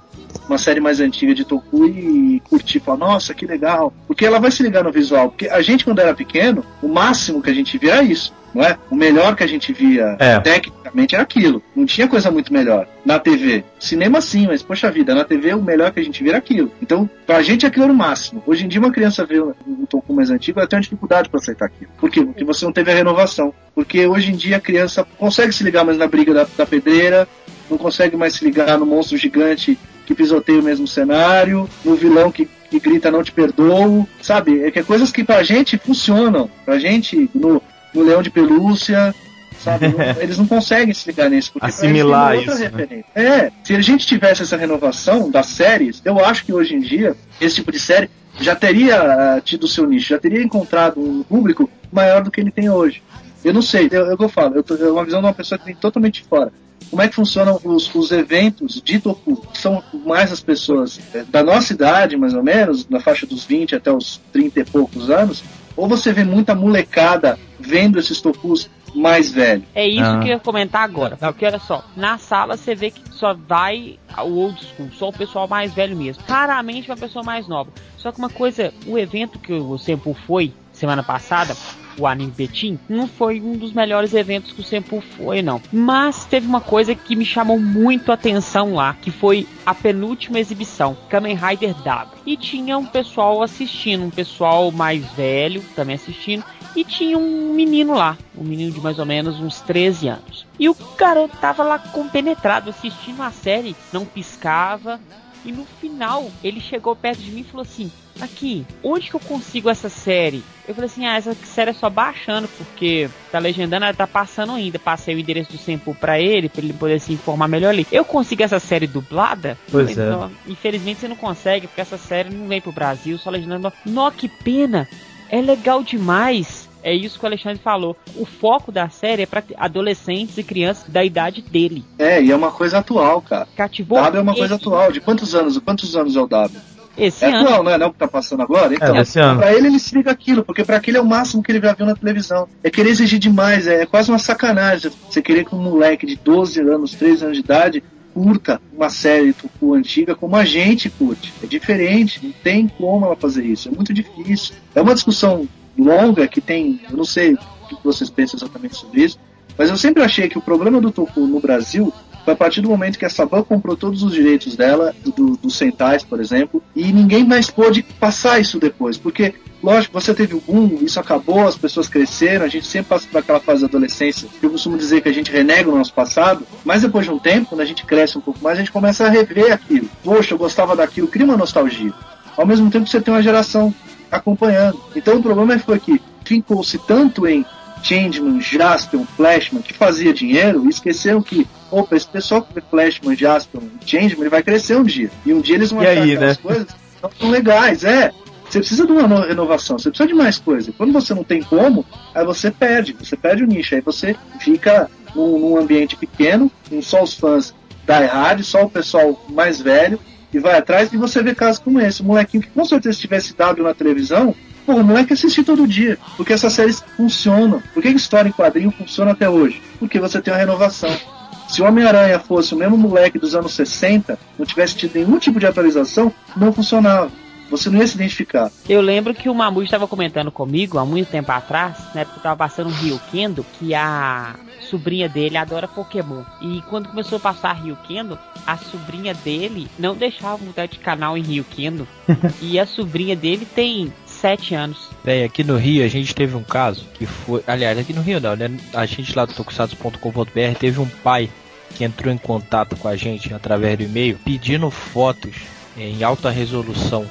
uma série mais antiga de Toku e curtir, falar, nossa, que legal. Porque ela vai se ligar no visual. Porque a gente, quando era pequeno, o máximo que a gente via era isso, não é? O melhor que a gente via é. tecnicamente era aquilo. Não tinha coisa muito melhor. Na TV. Cinema sim, mas poxa vida, na TV o melhor que a gente via era aquilo. Então, pra gente aquilo era o máximo. Hoje em dia, uma criança vê um Toku mais antigo, ela tem uma dificuldade para aceitar aquilo. Por quê? Porque você não teve a renovação. Porque hoje em dia a criança consegue se ligar mais na briga da, da pedreira, não consegue mais se ligar no monstro gigante que pisoteia o mesmo cenário, no vilão que, que grita não te perdoo, sabe? É que é coisas que pra gente funcionam, pra gente no, no Leão de Pelúcia, sabe? eles não conseguem se ligar nisso. Porque Assimilar isso. Né? É, se a gente tivesse essa renovação das séries, eu acho que hoje em dia, esse tipo de série já teria uh, tido seu nicho, já teria encontrado um público maior do que ele tem hoje. Eu não sei, eu, eu, eu falo, eu tô, é uma visão de uma pessoa que vem totalmente fora como é que funcionam os, os eventos de Toku? São mais as pessoas é, da nossa idade, mais ou menos, na faixa dos 20 até os 30 e poucos anos, ou você vê muita molecada vendo esses Tokus mais velhos? É isso ah. que eu ia comentar agora. Porque olha só, na sala você vê que só vai o old school, só o pessoal mais velho mesmo. Raramente uma pessoa mais nova. Só que uma coisa, o evento que o Sempo foi semana passada, o anime Betim, não foi um dos melhores eventos que o Senpu foi, não. Mas teve uma coisa que me chamou muito a atenção lá, que foi a penúltima exibição, Kamen Rider W. E tinha um pessoal assistindo, um pessoal mais velho também assistindo, e tinha um menino lá, um menino de mais ou menos uns 13 anos. E o garoto tava lá compenetrado assistindo a série, não piscava, e no final ele chegou perto de mim e falou assim: Aqui, onde que eu consigo essa série? Eu falei assim: Ah, essa série é só baixando, porque tá legendando, ela tá passando ainda. Passei o endereço do Sempo pra ele, pra ele poder se informar melhor ali. Eu consigo essa série dublada? Pois é. Infelizmente você não consegue, porque essa série não vem pro Brasil, só legendando. Nó, que pena! É legal demais. É isso que o Alexandre falou. O foco da série é para adolescentes e crianças da idade dele. É, e é uma coisa atual, cara. Cativou. W é uma coisa atual. De quantos anos? Quantos anos é o W? Esse é ano. atual, não é, não é o que tá passando agora? Então, é, esse ano. pra ele, ele se liga aquilo, porque para aquele é o máximo que ele já viu na televisão. É querer exigir demais, é, é quase uma sacanagem. Você querer que um moleque de 12 anos, 13 anos de idade, curta uma série Tucu antiga como a gente curte. É diferente, não tem como ela fazer isso, é muito difícil. É uma discussão longa que tem, eu não sei o que vocês pensam exatamente sobre isso, mas eu sempre achei que o problema do Toku no Brasil foi a partir do momento que a Saban comprou todos os direitos dela, dos do Sentais, por exemplo, e ninguém mais pôde passar isso depois, porque Lógico, você teve o boom, isso acabou, as pessoas cresceram, a gente sempre passa por aquela fase da adolescência. Eu costumo dizer que a gente renega o nosso passado, mas depois de um tempo, quando a gente cresce um pouco mais, a gente começa a rever aquilo. Poxa, eu gostava daquilo, cria uma nostalgia. Ao mesmo tempo, você tem uma geração acompanhando. Então o problema foi que fincou-se tanto em Changeman, Jaspion, Flashman, que fazia dinheiro, e esqueceram que, opa, esse pessoal que vê Flashman, Jaspion e Changeman, ele vai crescer um dia. E um dia eles vão e achar aí, né? coisas são legais, é. Você precisa de uma renovação, você precisa de mais coisa. Quando você não tem como, aí você perde, você perde o nicho, aí você fica num, num ambiente pequeno, com só os fãs da rádio, só o pessoal mais velho, e vai atrás, e você vê casos como esse. O molequinho que com certeza se tivesse dado na televisão, pô, o moleque assistir todo dia. Porque essas séries funcionam. Por que a história em quadrinho funciona até hoje? Porque você tem uma renovação. Se o Homem-Aranha fosse o mesmo moleque dos anos 60, não tivesse tido nenhum tipo de atualização, não funcionava. Você não ia se identificar. Eu lembro que o Mamu estava comentando comigo há muito tempo atrás, na época que eu estava passando o Rio Kendo, que a sobrinha dele adora Pokémon. E quando começou a passar Rio Kendo, a sobrinha dele não deixava mudar de canal em Rio Kendo. e a sobrinha dele tem sete anos. Bem, aqui no Rio a gente teve um caso que foi. Aliás, aqui no Rio não, né? A gente lá do tokusatsu.com.br teve um pai que entrou em contato com a gente através do e-mail pedindo fotos em alta resolução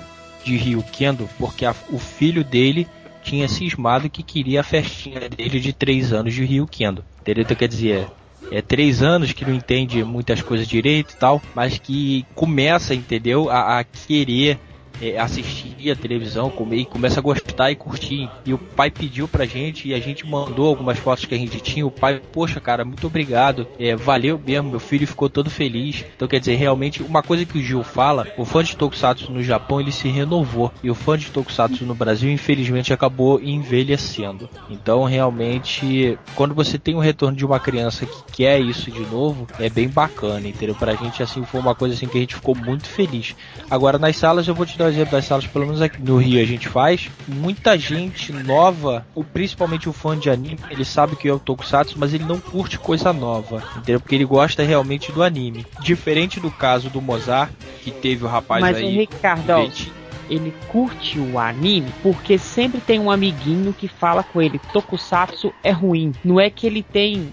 de Rio Kendo porque a, o filho dele tinha cismado que queria a festinha dele de 3 anos de Rio Kendo. Entendeu? Então, quer dizer, é, é 3 anos que não entende muitas coisas direito e tal, mas que começa, entendeu, a, a querer é, assistir a televisão, comer e começa a gostar e curtir. E o pai pediu pra gente e a gente mandou algumas fotos que a gente tinha. O pai, poxa, cara, muito obrigado. É, valeu mesmo, meu filho ficou todo feliz. Então, quer dizer, realmente, uma coisa que o Gil fala, o fã de Tokusatsu no Japão, ele se renovou. E o fã de Tokusatsu no Brasil, infelizmente, acabou envelhecendo. Então, realmente, quando você tem o retorno de uma criança que quer isso de novo, é bem bacana, entendeu? Pra gente, assim, foi uma coisa assim que a gente ficou muito feliz. Agora, nas salas, eu vou te dar exemplo das salas, pelo menos aqui no Rio a gente faz. Muita gente nova, principalmente o fã de anime, ele sabe que é o Tokusatsu, mas ele não curte coisa nova, entendeu? Porque ele gosta realmente do anime. Diferente do caso do Mozart, que teve o rapaz mas, aí. Mas, Ricardo, ele curte o anime porque sempre tem um amiguinho que fala com ele, Tokusatsu é ruim. Não é que ele tem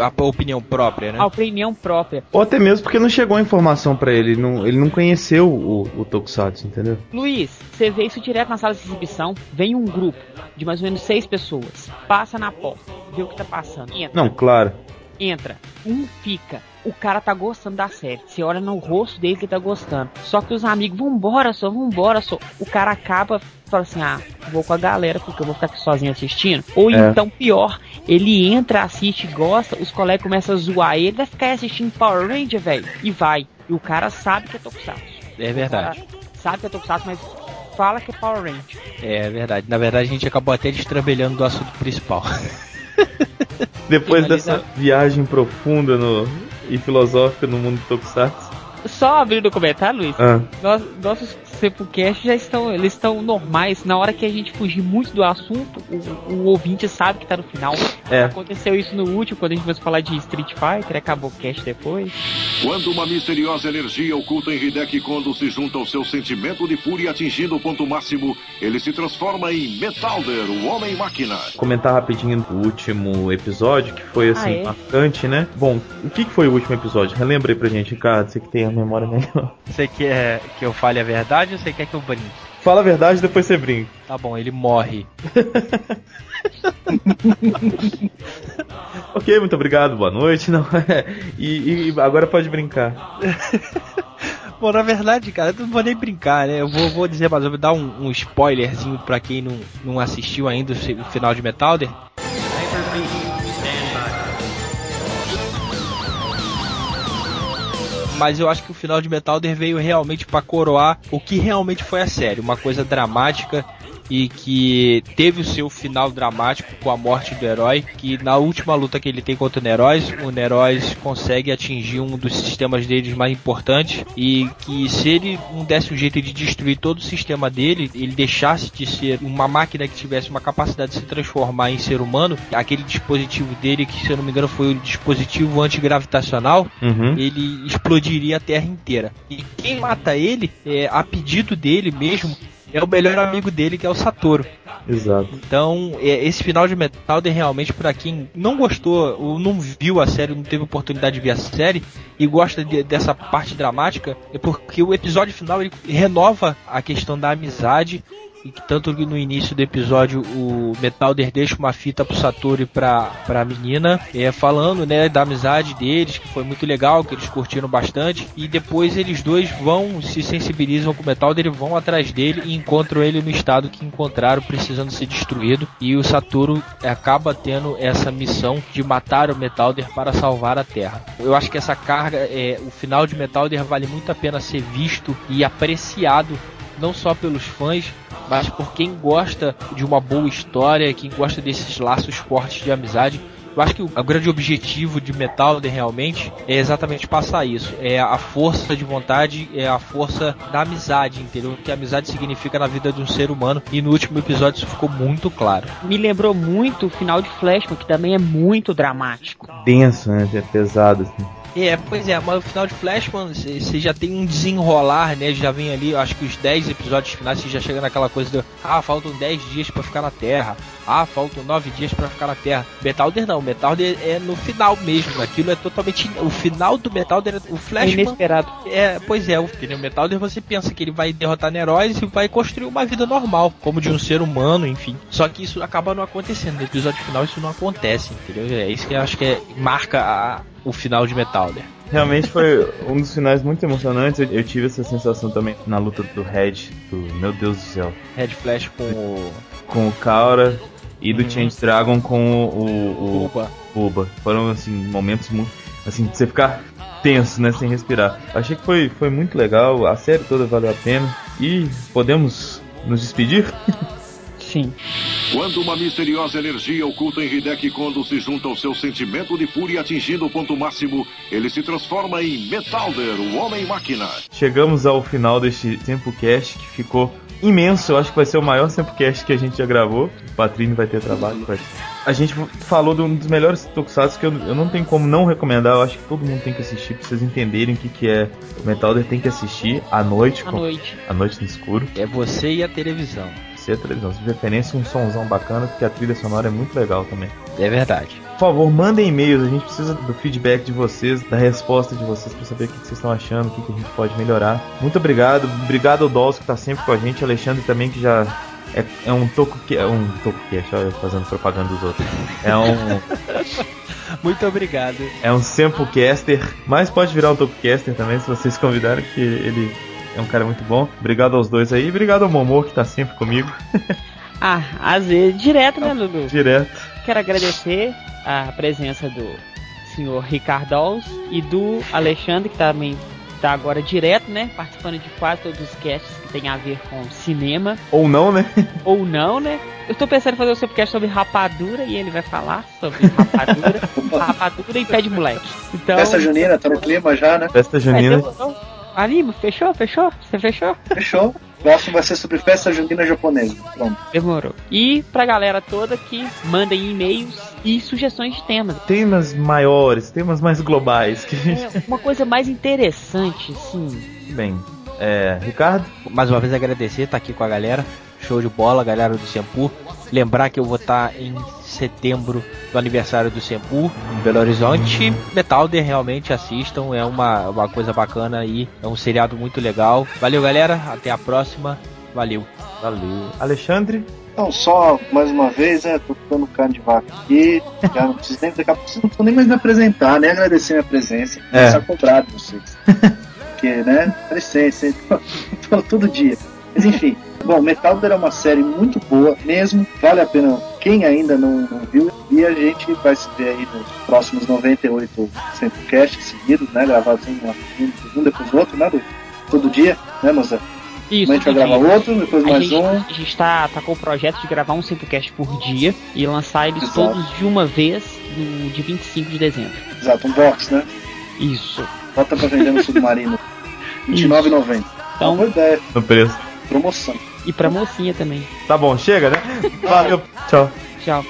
a opinião própria, né? A opinião própria. Ou até mesmo porque não chegou a informação para ele, não, ele não conheceu o, o Tokusatsu, entendeu? Luiz, você vê isso direto na sala de exibição, vem um grupo de mais ou menos seis pessoas, passa na porta, vê o que tá passando. Entra. Não, claro. Entra, um fica, o cara tá gostando da série. Você olha no rosto dele que tá gostando. Só que os amigos, vambora só, vambora só. O cara acaba fala assim: ah, vou com a galera porque eu vou ficar aqui sozinho assistindo. Ou é. então, pior, ele entra, assiste, gosta, os colegas começam a zoar ele, vai ficar assistindo Power Ranger, velho. E vai. E o cara sabe que é Tokusatsu. É verdade. Sabe que é Tokusatsu, mas fala que é Power Ranger. É verdade. Na verdade, a gente acabou até destrambelhando do assunto principal. Depois dessa viagem profunda no, e filosófica no mundo do Tokusatsu. Só abrindo o comentário, Luiz. Ah. Nossos Sepulcast já estão, eles estão normais. Na hora que a gente fugir muito do assunto, o, o ouvinte sabe que tá no final. É. Aconteceu isso no último, quando a gente foi falar de Street Fighter, acabou o cast depois. Quando uma misteriosa energia oculta em Hideki Kondo se junta ao seu sentimento de fúria atingindo o ponto máximo, ele se transforma em Metalder, o Homem-Máquina. Comentar rapidinho o último episódio, que foi assim, ah, é? marcante, né? Bom, o que, que foi o último episódio? Relembrei pra gente, Ricardo, você que tem a memória melhor. Você quer que eu fale a verdade ou você quer que eu brinque? Fala a verdade, depois você brinca. Tá bom, ele morre. ok, muito obrigado, boa noite. Não, é. e, e agora pode brincar. Bom, na verdade, cara, eu não vou nem brincar, né? Eu vou, vou dizer, mas eu vou dar um, um spoilerzinho pra quem não, não assistiu ainda o final de Metalder. Mas eu acho que o final de Metalder veio realmente para coroar o que realmente foi a série, uma coisa dramática e que teve o seu final dramático com a morte do herói, que na última luta que ele tem contra o Neroz, o Neroz consegue atingir um dos sistemas deles mais importantes e que se ele não desse um jeito de destruir todo o sistema dele, ele deixasse de ser uma máquina que tivesse uma capacidade de se transformar em ser humano, aquele dispositivo dele, que se eu não me engano foi o dispositivo antigravitacional, uhum. ele explodiria a Terra inteira. E quem mata ele, é, a pedido dele mesmo, é o melhor amigo dele, que é o Satoru. Exato. Então, é, esse final de Metalder realmente, para quem não gostou ou não viu a série, não teve oportunidade de ver a série e gosta de, dessa parte dramática, é porque o episódio final ele renova a questão da amizade e que tanto no início do episódio o Metalder deixa uma fita pro Satoru e pra, pra menina, é, falando né, da amizade deles, que foi muito legal, que eles curtiram bastante, e depois eles dois vão, se sensibilizam com o Metalder e vão atrás dele e encontram ele no estado que encontraram, precisando ser destruído, e o Satoru acaba tendo essa missão de matar o Metalder para salvar a Terra. Eu acho que essa carga, é, o final de Metalder vale muito a pena ser visto e apreciado não só pelos fãs, mas por quem gosta de uma boa história, quem gosta desses laços fortes de amizade. Eu acho que o, grande objetivo de Metal realmente é exatamente passar isso. É a força de vontade, é a força da amizade, entendeu? O que a amizade significa na vida de um ser humano. E no último episódio isso ficou muito claro. Me lembrou muito o final de Flashman, que também é muito dramático. Denso, né? É pesado, assim. É, pois é, mas o final de Flash, mano, você já tem um desenrolar, né? Já vem ali, acho que os 10 episódios finais, você já chega naquela coisa do ah, faltam 10 dias para ficar na Terra. Ah, faltam 9 dias para ficar na Terra. Metalder não, Metalder é no final mesmo. Aquilo é totalmente. O final do Metalder, o Flash. É inesperado. É, pois é, o, Metalder você pensa que ele vai derrotar Neróis e vai construir uma vida normal, como de um ser humano, enfim. Só que isso acaba não acontecendo. No episódio final isso não acontece, entendeu? É isso que eu acho que é, marca a o final de Metalder. Realmente foi um dos finais muito emocionantes. Eu, eu, tive essa sensação também na luta do Red, do meu Deus do céu. Red Flash com o. Com o Kaura e do uhum. Change Dragon com o, o, o Uba. Foram assim, momentos muito. Assim, você ficar tenso, né? Sem respirar. Achei que foi, foi muito legal, a série toda valeu a pena. E podemos nos despedir? Sim. Quando uma misteriosa energia oculta em Hideki Kondo se junta ao seu sentimento de fúria atingindo o ponto máximo, ele se transforma em Metalder, o Homem-Máquina. Chegamos ao final deste Tempo Cast que ficou imenso. Eu acho que vai ser o maior Samplecast que a gente já gravou. O Patrício vai ter trabalho. Vai. A gente falou de um dos melhores tokusatsu que eu, eu, não tenho como não recomendar. Eu acho que todo mundo tem que assistir pra vocês entenderem o que, que é. O Metalder tem que assistir à noite. À com, noite. À noite no escuro. É você e a televisão. A televisão. De preferência um somzão bacana, porque a trilha sonora é muito legal também. É verdade. Por favor, mandem e-mails. A gente precisa do feedback de vocês, da resposta de vocês para saber o que vocês estão achando, o que, a gente pode melhorar. Muito obrigado. Obrigado ao Dolce que está sempre com a gente. Alexandre também que já é, é um toco que é um toco que é fazendo propaganda dos outros. É um Muito obrigado. É um Samplecaster, mas pode virar um Topocaster também se vocês convidarem que ele é um cara muito bom. Obrigado aos dois aí. Obrigado ao Momô que tá sempre comigo. ah, às vezes direto, né, Dudu? Direto. Quero agradecer a presença do senhor Ricardo e do Alexandre, que também está agora direto, né? Participando de quase todos os casts que tem a ver com cinema. Ou não, né? Ou não, né? Eu estou pensando em fazer um podcast sobre rapadura e ele vai falar sobre rapadura, rapadura e pé de moleque. Então... Festa junina, tá no clima já, né? Festa junina. É, Anima, fechou? Fechou? Você fechou? Fechou. O próximo vai ser sobre festa junina japonesa. Pronto. Demorou. E pra galera toda que mandem e-mails e sugestões de temas. Temas maiores, temas mais globais. Que... É, uma coisa mais interessante, sim. Bem, é, Ricardo? Mais uma vez agradecer, estar tá aqui com a galera. Show de bola, galera do Shampoo. Lembrar que eu vou estar tá em setembro do aniversário do Sempu em Belo Horizonte. Metalder realmente assistam, é uma, uma coisa bacana aí, é um seriado muito legal. Valeu, galera, até a próxima. Valeu. Valeu. Alexandre? Então, só mais uma vez, né? Tô ficando carne de vaca aqui. Já não preciso nem, daqui a pouco não nem mais me apresentar, nem agradecer minha presença. É. Só cobrar de vocês. Porque, né? Dá licença, todo dia. Mas enfim, Bom, Metalder é uma série muito boa mesmo, vale a pena quem ainda não, não viu. E a gente vai se ver aí nos próximos 98 Centrocasts seguidos, né? Gravados um, um depois do outro, né? Todo dia, né, moça? Isso, a gente vai gravar outro, depois mais gente, um. A gente tá, tá com o projeto de gravar um Centrocast por dia e lançar eles Exato. todos de uma vez no dia 25 de dezembro. Exato, um box, né? Isso. Bota pra vender no submarino. R$29,90. Então, boa ideia. No preço. Promoção. E pra mocinha também. Tá bom, chega, né? Valeu, tchau. Tchau.